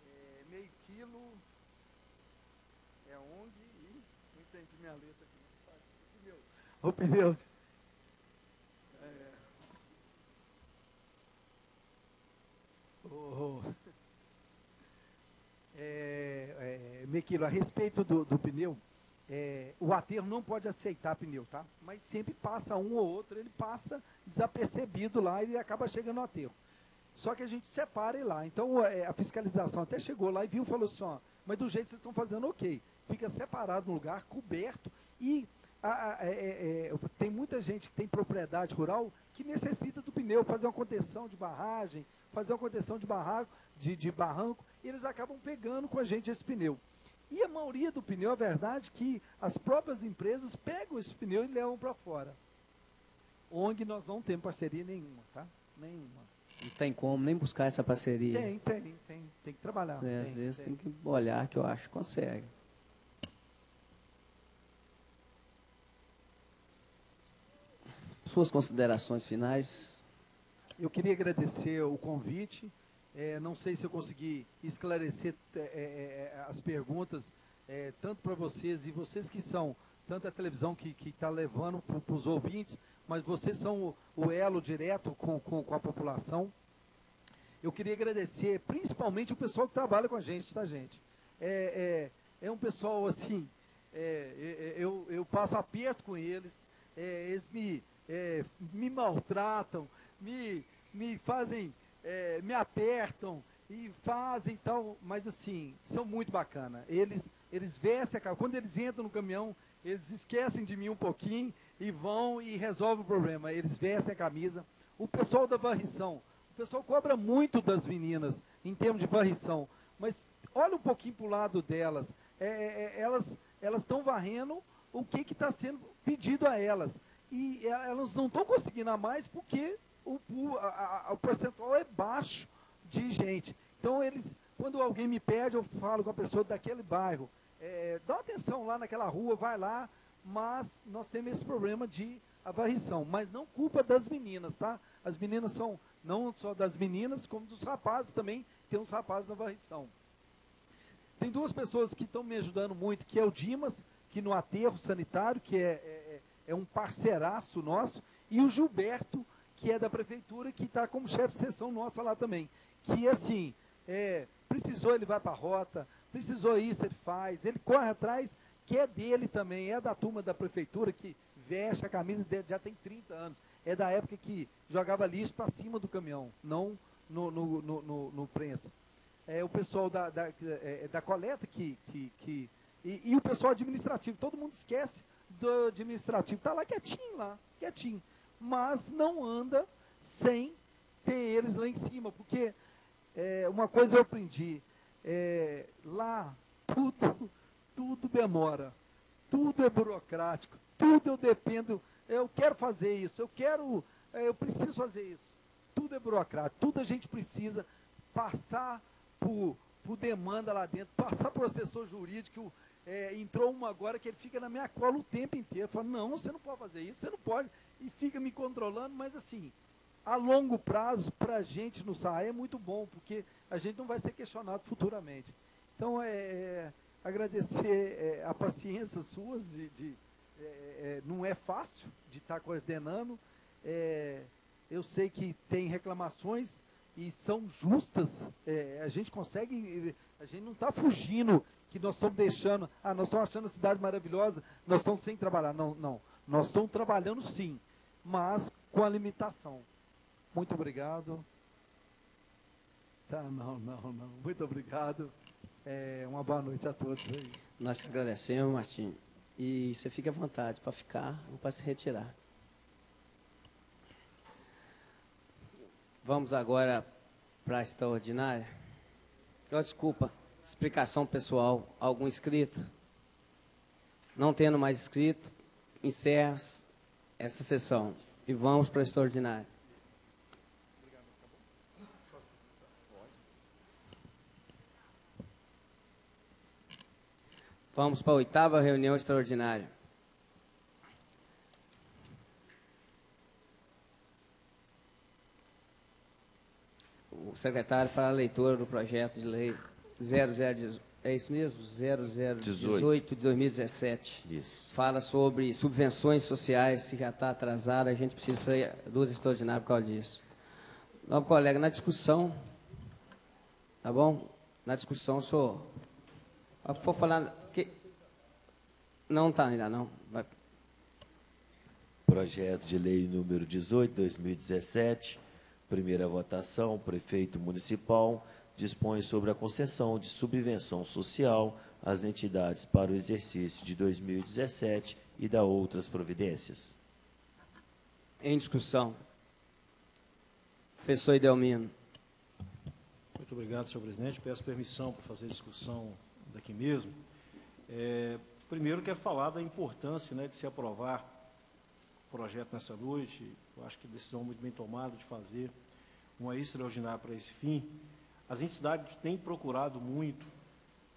É, meio quilo é onde e não entendi minha letra aqui. O pneu. É. Oh, oh. É, é, Mequilo, a respeito do, do pneu, é, o aterro não pode aceitar pneu, tá? Mas sempre passa um ou outro, ele passa desapercebido lá e acaba chegando no aterro. Só que a gente separa ele lá. Então é, a fiscalização até chegou lá e viu e falou assim, ó, mas do jeito que vocês estão fazendo, ok. Fica separado no lugar, coberto e a, a, é, é, é, tem muita gente que tem propriedade rural que necessita do pneu, fazer uma contenção de barragem, fazer uma contenção de, barraco, de, de barranco, e eles acabam pegando com a gente esse pneu. E a maioria do pneu, a verdade, que as próprias empresas pegam esse pneu e levam para fora. ONG nós não temos parceria nenhuma, tá? Nenhuma. Não tem como nem buscar essa parceria. Tem, tem, tem. Tem que trabalhar. É, tem, às vezes tem. tem. que olhar que eu acho que consegue. Suas considerações finais? Eu queria agradecer o convite. É, não sei se eu consegui esclarecer é, é, é as perguntas, é, tanto para vocês e vocês que são, tanto a televisão que está levando para os ouvintes, mas vocês são o, o elo direto com, com, com, a população. Eu queria agradecer principalmente o pessoal que trabalha com a gente, tá, gente? É, é, é um pessoal assim, eu, eu passo aperto com eles, eles me, me maltratam, me me fazem, é, me apertam e fazem tal, mas assim, são muito bacana. Eles, eles vestem a quando eles entram no caminhão, eles esquecem de mim um pouquinho e vão e resolvem o problema. Eles vestem a camisa. O pessoal da varrição, o pessoal cobra muito das meninas em termos de varrição, mas olha um pouquinho para o lado delas. É, é, é elas elas estão varrendo o que está sendo pedido a elas. E elas não estão conseguindo a mais porque o, o, a, a, o percentual é baixo de gente. Então, eles, quando alguém me pede, eu falo com a pessoa daquele bairro, é, dá atenção lá naquela rua, vai lá, mas nós temos esse problema de avarrição. Mas não culpa das meninas, tá? As meninas são, não só das meninas, como dos rapazes também, tem uns rapazes na varrição. Tem duas pessoas que estão me ajudando muito, que é o Dimas, que no aterro sanitário, que é, é, é um parceiraço nosso, e o Gilberto, que é da prefeitura, que está como chefe de sessão nossa lá também. Que assim, é, precisou, ele vai para a rota, precisou isso, ele faz, ele corre atrás, que é dele também, é da turma da prefeitura, que veste a camisa já tem 30 anos. É da época que jogava lixo para cima do caminhão, não no, no, no, no, no prensa. É, o pessoal da, da, é, da coleta que, que, que e, e, o pessoal administrativo, todo mundo esquece do administrativo, está lá quietinho lá, quietinho. Mas não anda sem ter eles lá em cima, porque é, uma coisa eu aprendi, é, lá tudo, (laughs) tudo demora, tudo é burocrático, tudo eu dependo, eu quero fazer isso, eu quero, é, eu preciso fazer isso, tudo é burocrático, tudo a gente precisa passar por, por demanda lá dentro, passar por assessor jurídico, é, entrou uma agora que ele fica na minha cola o tempo inteiro. Fala, não, você não pode fazer isso, você não pode. E fica me controlando, mas assim, a longo prazo, para a gente no SAE é muito bom, porque a gente não vai ser questionado futuramente. Então, é, é agradecer é, a paciência suas, de, de é, é, não é fácil de estar tá coordenando. É, eu sei que tem reclamações e são justas. a gente consegue, a gente não está fugindo que nós estamos deixando, ah, nós estamos achando a cidade maravilhosa, nós estamos sem trabalhar. Não, não. Nós estamos trabalhando sim, mas com a limitação. Muito obrigado. Tá, não, não, não. Muito obrigado. É, uma boa noite a todos aí. Nós que agradecemos, Martim. E você fica à vontade para ficar ou para se retirar. Vamos agora para a extraordinária. Oh, desculpa. Explicação pessoal. Algum inscrito? Não tendo mais inscrito, encerra essa sessão. E vamos para a extraordinária. Vamos para a oitava reunião extraordinária. O secretário para a leitura do projeto de lei 00, é isso mesmo? 0018 de 2017. Isso. Fala sobre subvenções sociais, se já está atrasado, a gente precisa fazer duas extraordinárias por causa disso. Então, colega, na discussão, tá bom? Na discussão, sou. For falar. Que, não está ainda, não. Vai. Projeto de lei número 18, 2017. Primeira votação, prefeito municipal dispõe sobre a concessão de subvenção social às entidades para o exercício de 2017 e da outras providências. Em discussão. Professor Idelmino. Muito obrigado, senhor presidente. Peço permissão para fazer a discussão daqui mesmo. É, primeiro, quero falar da importância né, de se aprovar o projeto nessa noite. Eu acho que a decisão muito bem tomada de fazer uma extraordinária para esse fim. As entidades têm procurado muito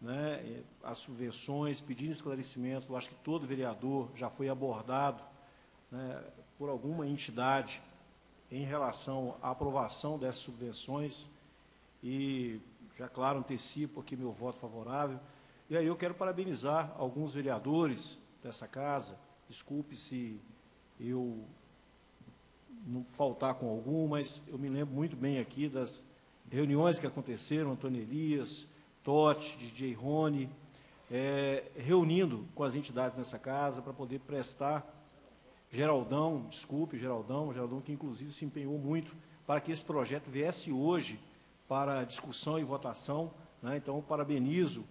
né, as subvenções, pedindo esclarecimento. Eu acho que todo vereador já foi abordado né, por alguma entidade em relação à aprovação dessas subvenções. E já, claro, antecipo aqui meu voto favorável. E aí eu quero parabenizar alguns vereadores dessa casa. Desculpe se eu não faltar com algum, mas eu me lembro muito bem aqui das reuniões que aconteceram, Antônio Elias, Totti, DJ Rony, é, reunindo com as entidades nessa casa para poder prestar Geraldão, desculpe, Geraldão, Geraldão que inclusive se empenhou muito para que esse projeto viesse hoje para discussão e votação. Né? Então, parabenizo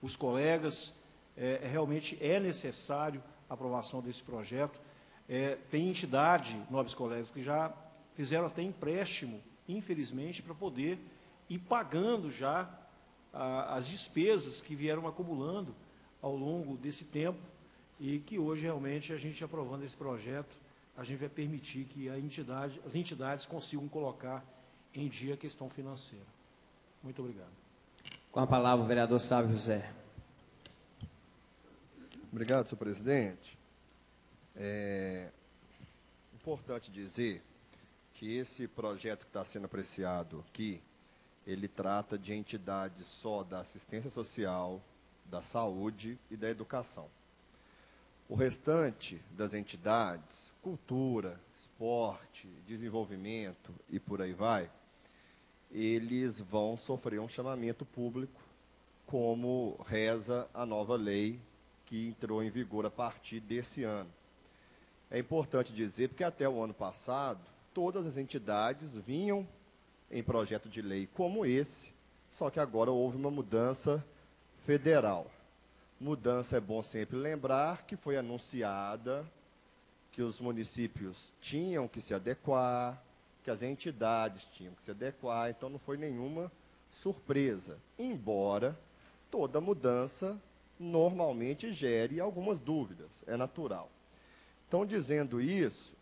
os colegas. É, realmente é necessário a aprovação desse projeto. É, tem entidade, nobres colegas, que já fizeram até empréstimo, infelizmente, para poder ir pagando já a, as despesas que vieram acumulando ao longo desse tempo e que hoje realmente a gente aprovando esse projeto, a gente vai permitir que a entidade, as entidades consigam colocar em dia a questão financeira. Muito obrigado. Com a palavra o vereador Sávio José. Obrigado, senhor presidente. É importante dizer que esse projeto que está sendo apreciado aqui, ele trata de entidades só da assistência social, da saúde e da educação. O restante das entidades, cultura, esporte, desenvolvimento e por aí vai, eles vão sofrer um chamamento público, como reza a nova lei que entrou em vigor a partir desse ano. É importante dizer, porque até o ano passado, todas as entidades vinham em projeto de lei como esse, só que agora houve uma mudança federal. Mudança é bom sempre lembrar que foi anunciada que os municípios tinham que se adequar, que as entidades tinham que se adequar, então não foi nenhuma surpresa. Embora toda mudança normalmente gere algumas dúvidas, é natural. Então, dizendo isso,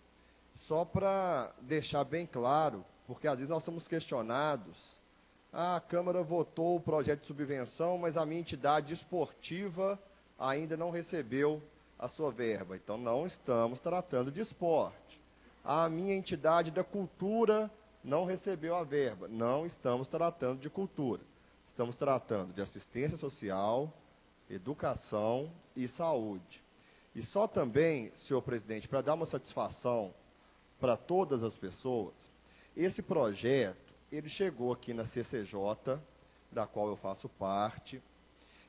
só para deixar bem claro, porque às vezes nós somos questionados a Câmara votou o projeto de subvenção, mas a minha entidade esportiva ainda não recebeu a sua verba. Então, não estamos tratando de esporte. A minha entidade da cultura não recebeu a verba. Não estamos tratando de cultura. Estamos tratando de assistência social, educação e saúde. E só também, senhor presidente, para dar uma satisfação para todas as pessoas, esse projeto ele chegou aqui na CCJ, da qual eu faço parte,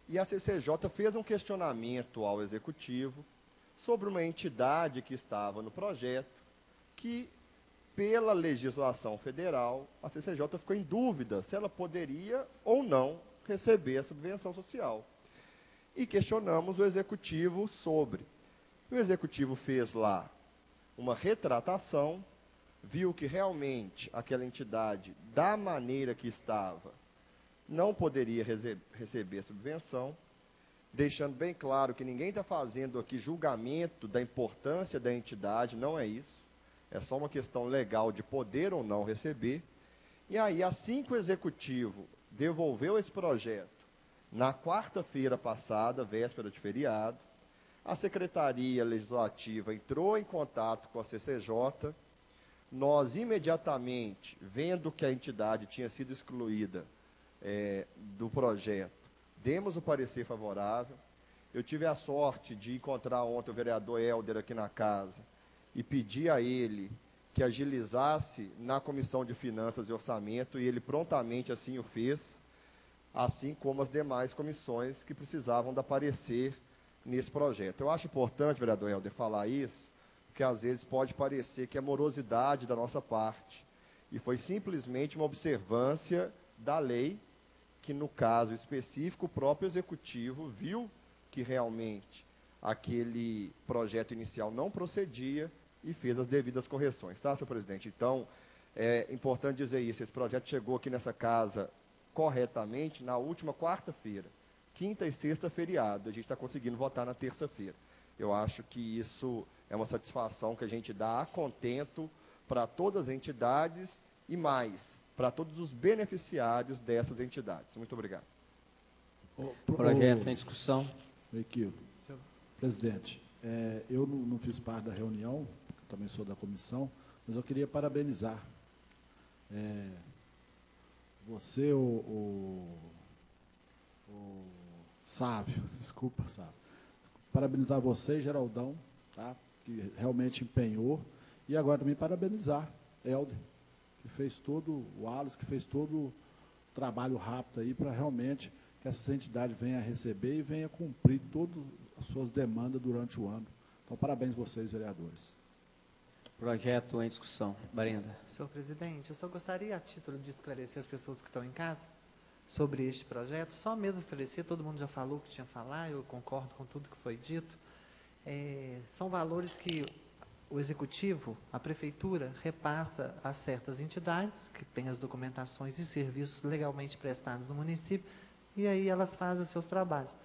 e a CCJ fez um questionamento ao executivo sobre uma entidade que estava no projeto, que, pela legislação federal, a CCJ ficou em dúvida se ela poderia ou não receber a subvenção social. E questionamos o executivo sobre. O executivo fez lá uma retratação viu que realmente aquela entidade, da maneira que estava, não poderia receber subvenção, deixando bem claro que ninguém está fazendo aqui julgamento da importância da entidade, não é isso. É só uma questão legal de poder ou não receber. E aí, assim que o executivo devolveu esse projeto, na quarta-feira passada, véspera de feriado, a Secretaria Legislativa entrou em contato com a CCJ nós imediatamente, vendo que a entidade tinha sido excluída é, do projeto, demos o parecer favorável. Eu tive a sorte de encontrar ontem o vereador Helder aqui na casa e pedir a ele que agilizasse na Comissão de Finanças e Orçamento, e ele prontamente assim o fez, assim como as demais comissões que precisavam da parecer nesse projeto. Eu acho importante, vereador Helder, falar isso, que às vezes pode parecer que é morosidade da nossa parte. E foi simplesmente uma observância da lei, que no caso específico o próprio executivo viu que realmente aquele projeto inicial não procedia e fez as devidas correções, tá, senhor presidente? Então, é importante dizer isso, esse projeto chegou aqui nessa casa corretamente na última quarta-feira. Quinta e sexta, feriado. A gente está conseguindo votar na terça-feira. Eu acho que isso é uma satisfação que a gente dá a contento para todas as entidades e mais, para todos os beneficiários dessas entidades. Muito obrigado. O projeto em discussão. Equipe. Presidente, é, eu não, não, fiz parte da reunião, também sou da comissão, mas eu queria parabenizar é, você, o, o, o Sávio, desculpa, Sávio, parabenizar você, Geraldão, tá? que realmente empenhou. E agora também parabenizar Helder, que fez todo, o Alice, que fez todo o trabalho rápido aí para realmente que essa entidade venha receber e venha cumprir todas as suas demandas durante o ano. Então, parabéns vocês, vereadores. Projeto em discussão. Barenda. Senhor presidente, eu só gostaria, a título de esclarecer as pessoas que estão em casa sobre este projeto, só mesmo esclarecer, todo mundo já falou o que tinha a falar, eu concordo com tudo que foi dito. É, são valores que o executivo, a prefeitura, repassa a certas entidades que têm as documentações e serviços legalmente prestados no município, e aí elas fazem os seus trabalhos.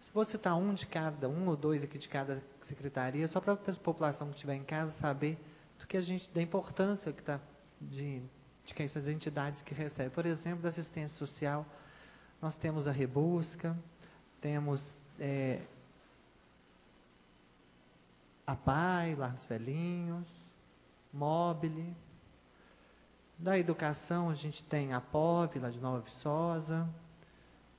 Se vou citar um de cada, um ou dois aqui de cada secretaria, só para a população que estiver em casa saber do que a gente, da importância que está de, de quem são as entidades que recebem. Por exemplo, da assistência social, nós temos a Rebusca, temos é, a PAI, Lar dos Velhinhos, Mobile. Da educação, a gente tem a POV, lá de Nova Viçosa,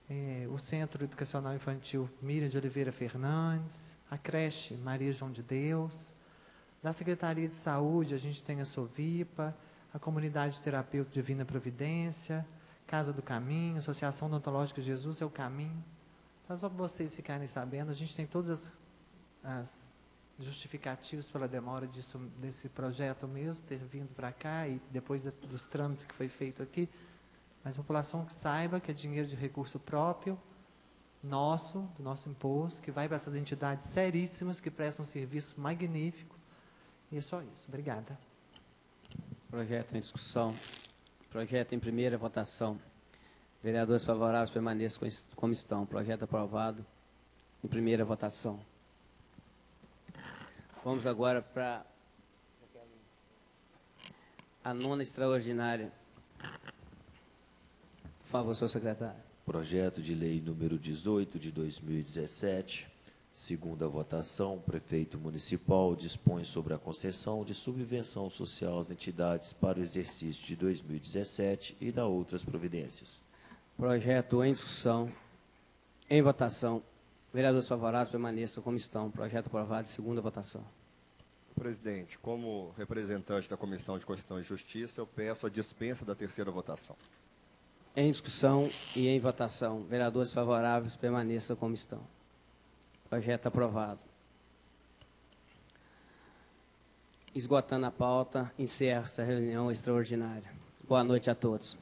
é, o Centro Educacional Infantil Miriam de Oliveira Fernandes, a creche Maria João de Deus. Da Secretaria de Saúde, a gente tem a Sovipa, a Comunidade Terapeuta Divina Providência, Casa do Caminho, Associação Odontológica Jesus é o Caminho. Então, só para vocês ficarem sabendo, a gente tem todas as, as justificativos pela demora disso, desse projeto mesmo, ter vindo para cá e depois de, dos trâmites que foi feito aqui. Mas a população que saiba que é dinheiro de recurso próprio, nosso, do nosso imposto, que vai para essas entidades seríssimas que prestam um serviço magnífico. E é só isso. Obrigada. Projeto em discussão. Projeto em primeira votação. Vereadores favoráveis permaneçam como estão. Projeto aprovado em primeira votação. Vamos agora para a nona extraordinária. Por favor, senhor secretário. Projeto de lei número 18 de 2017. Segunda votação, prefeito municipal dispõe sobre a concessão de subvenção social às entidades para o exercício de 2017 e da outras providências. Projeto em discussão, em votação. Vereadores favoráveis permaneçam como estão. Projeto aprovado segunda votação. Presidente, como representante da Comissão de Constituição e Justiça, eu peço a dispensa da terceira votação. Em discussão e em votação. Vereadores favoráveis permaneçam como estão. Projeto aprovado. Esgotando a pauta, encerra essa reunião extraordinária. Boa noite a todos.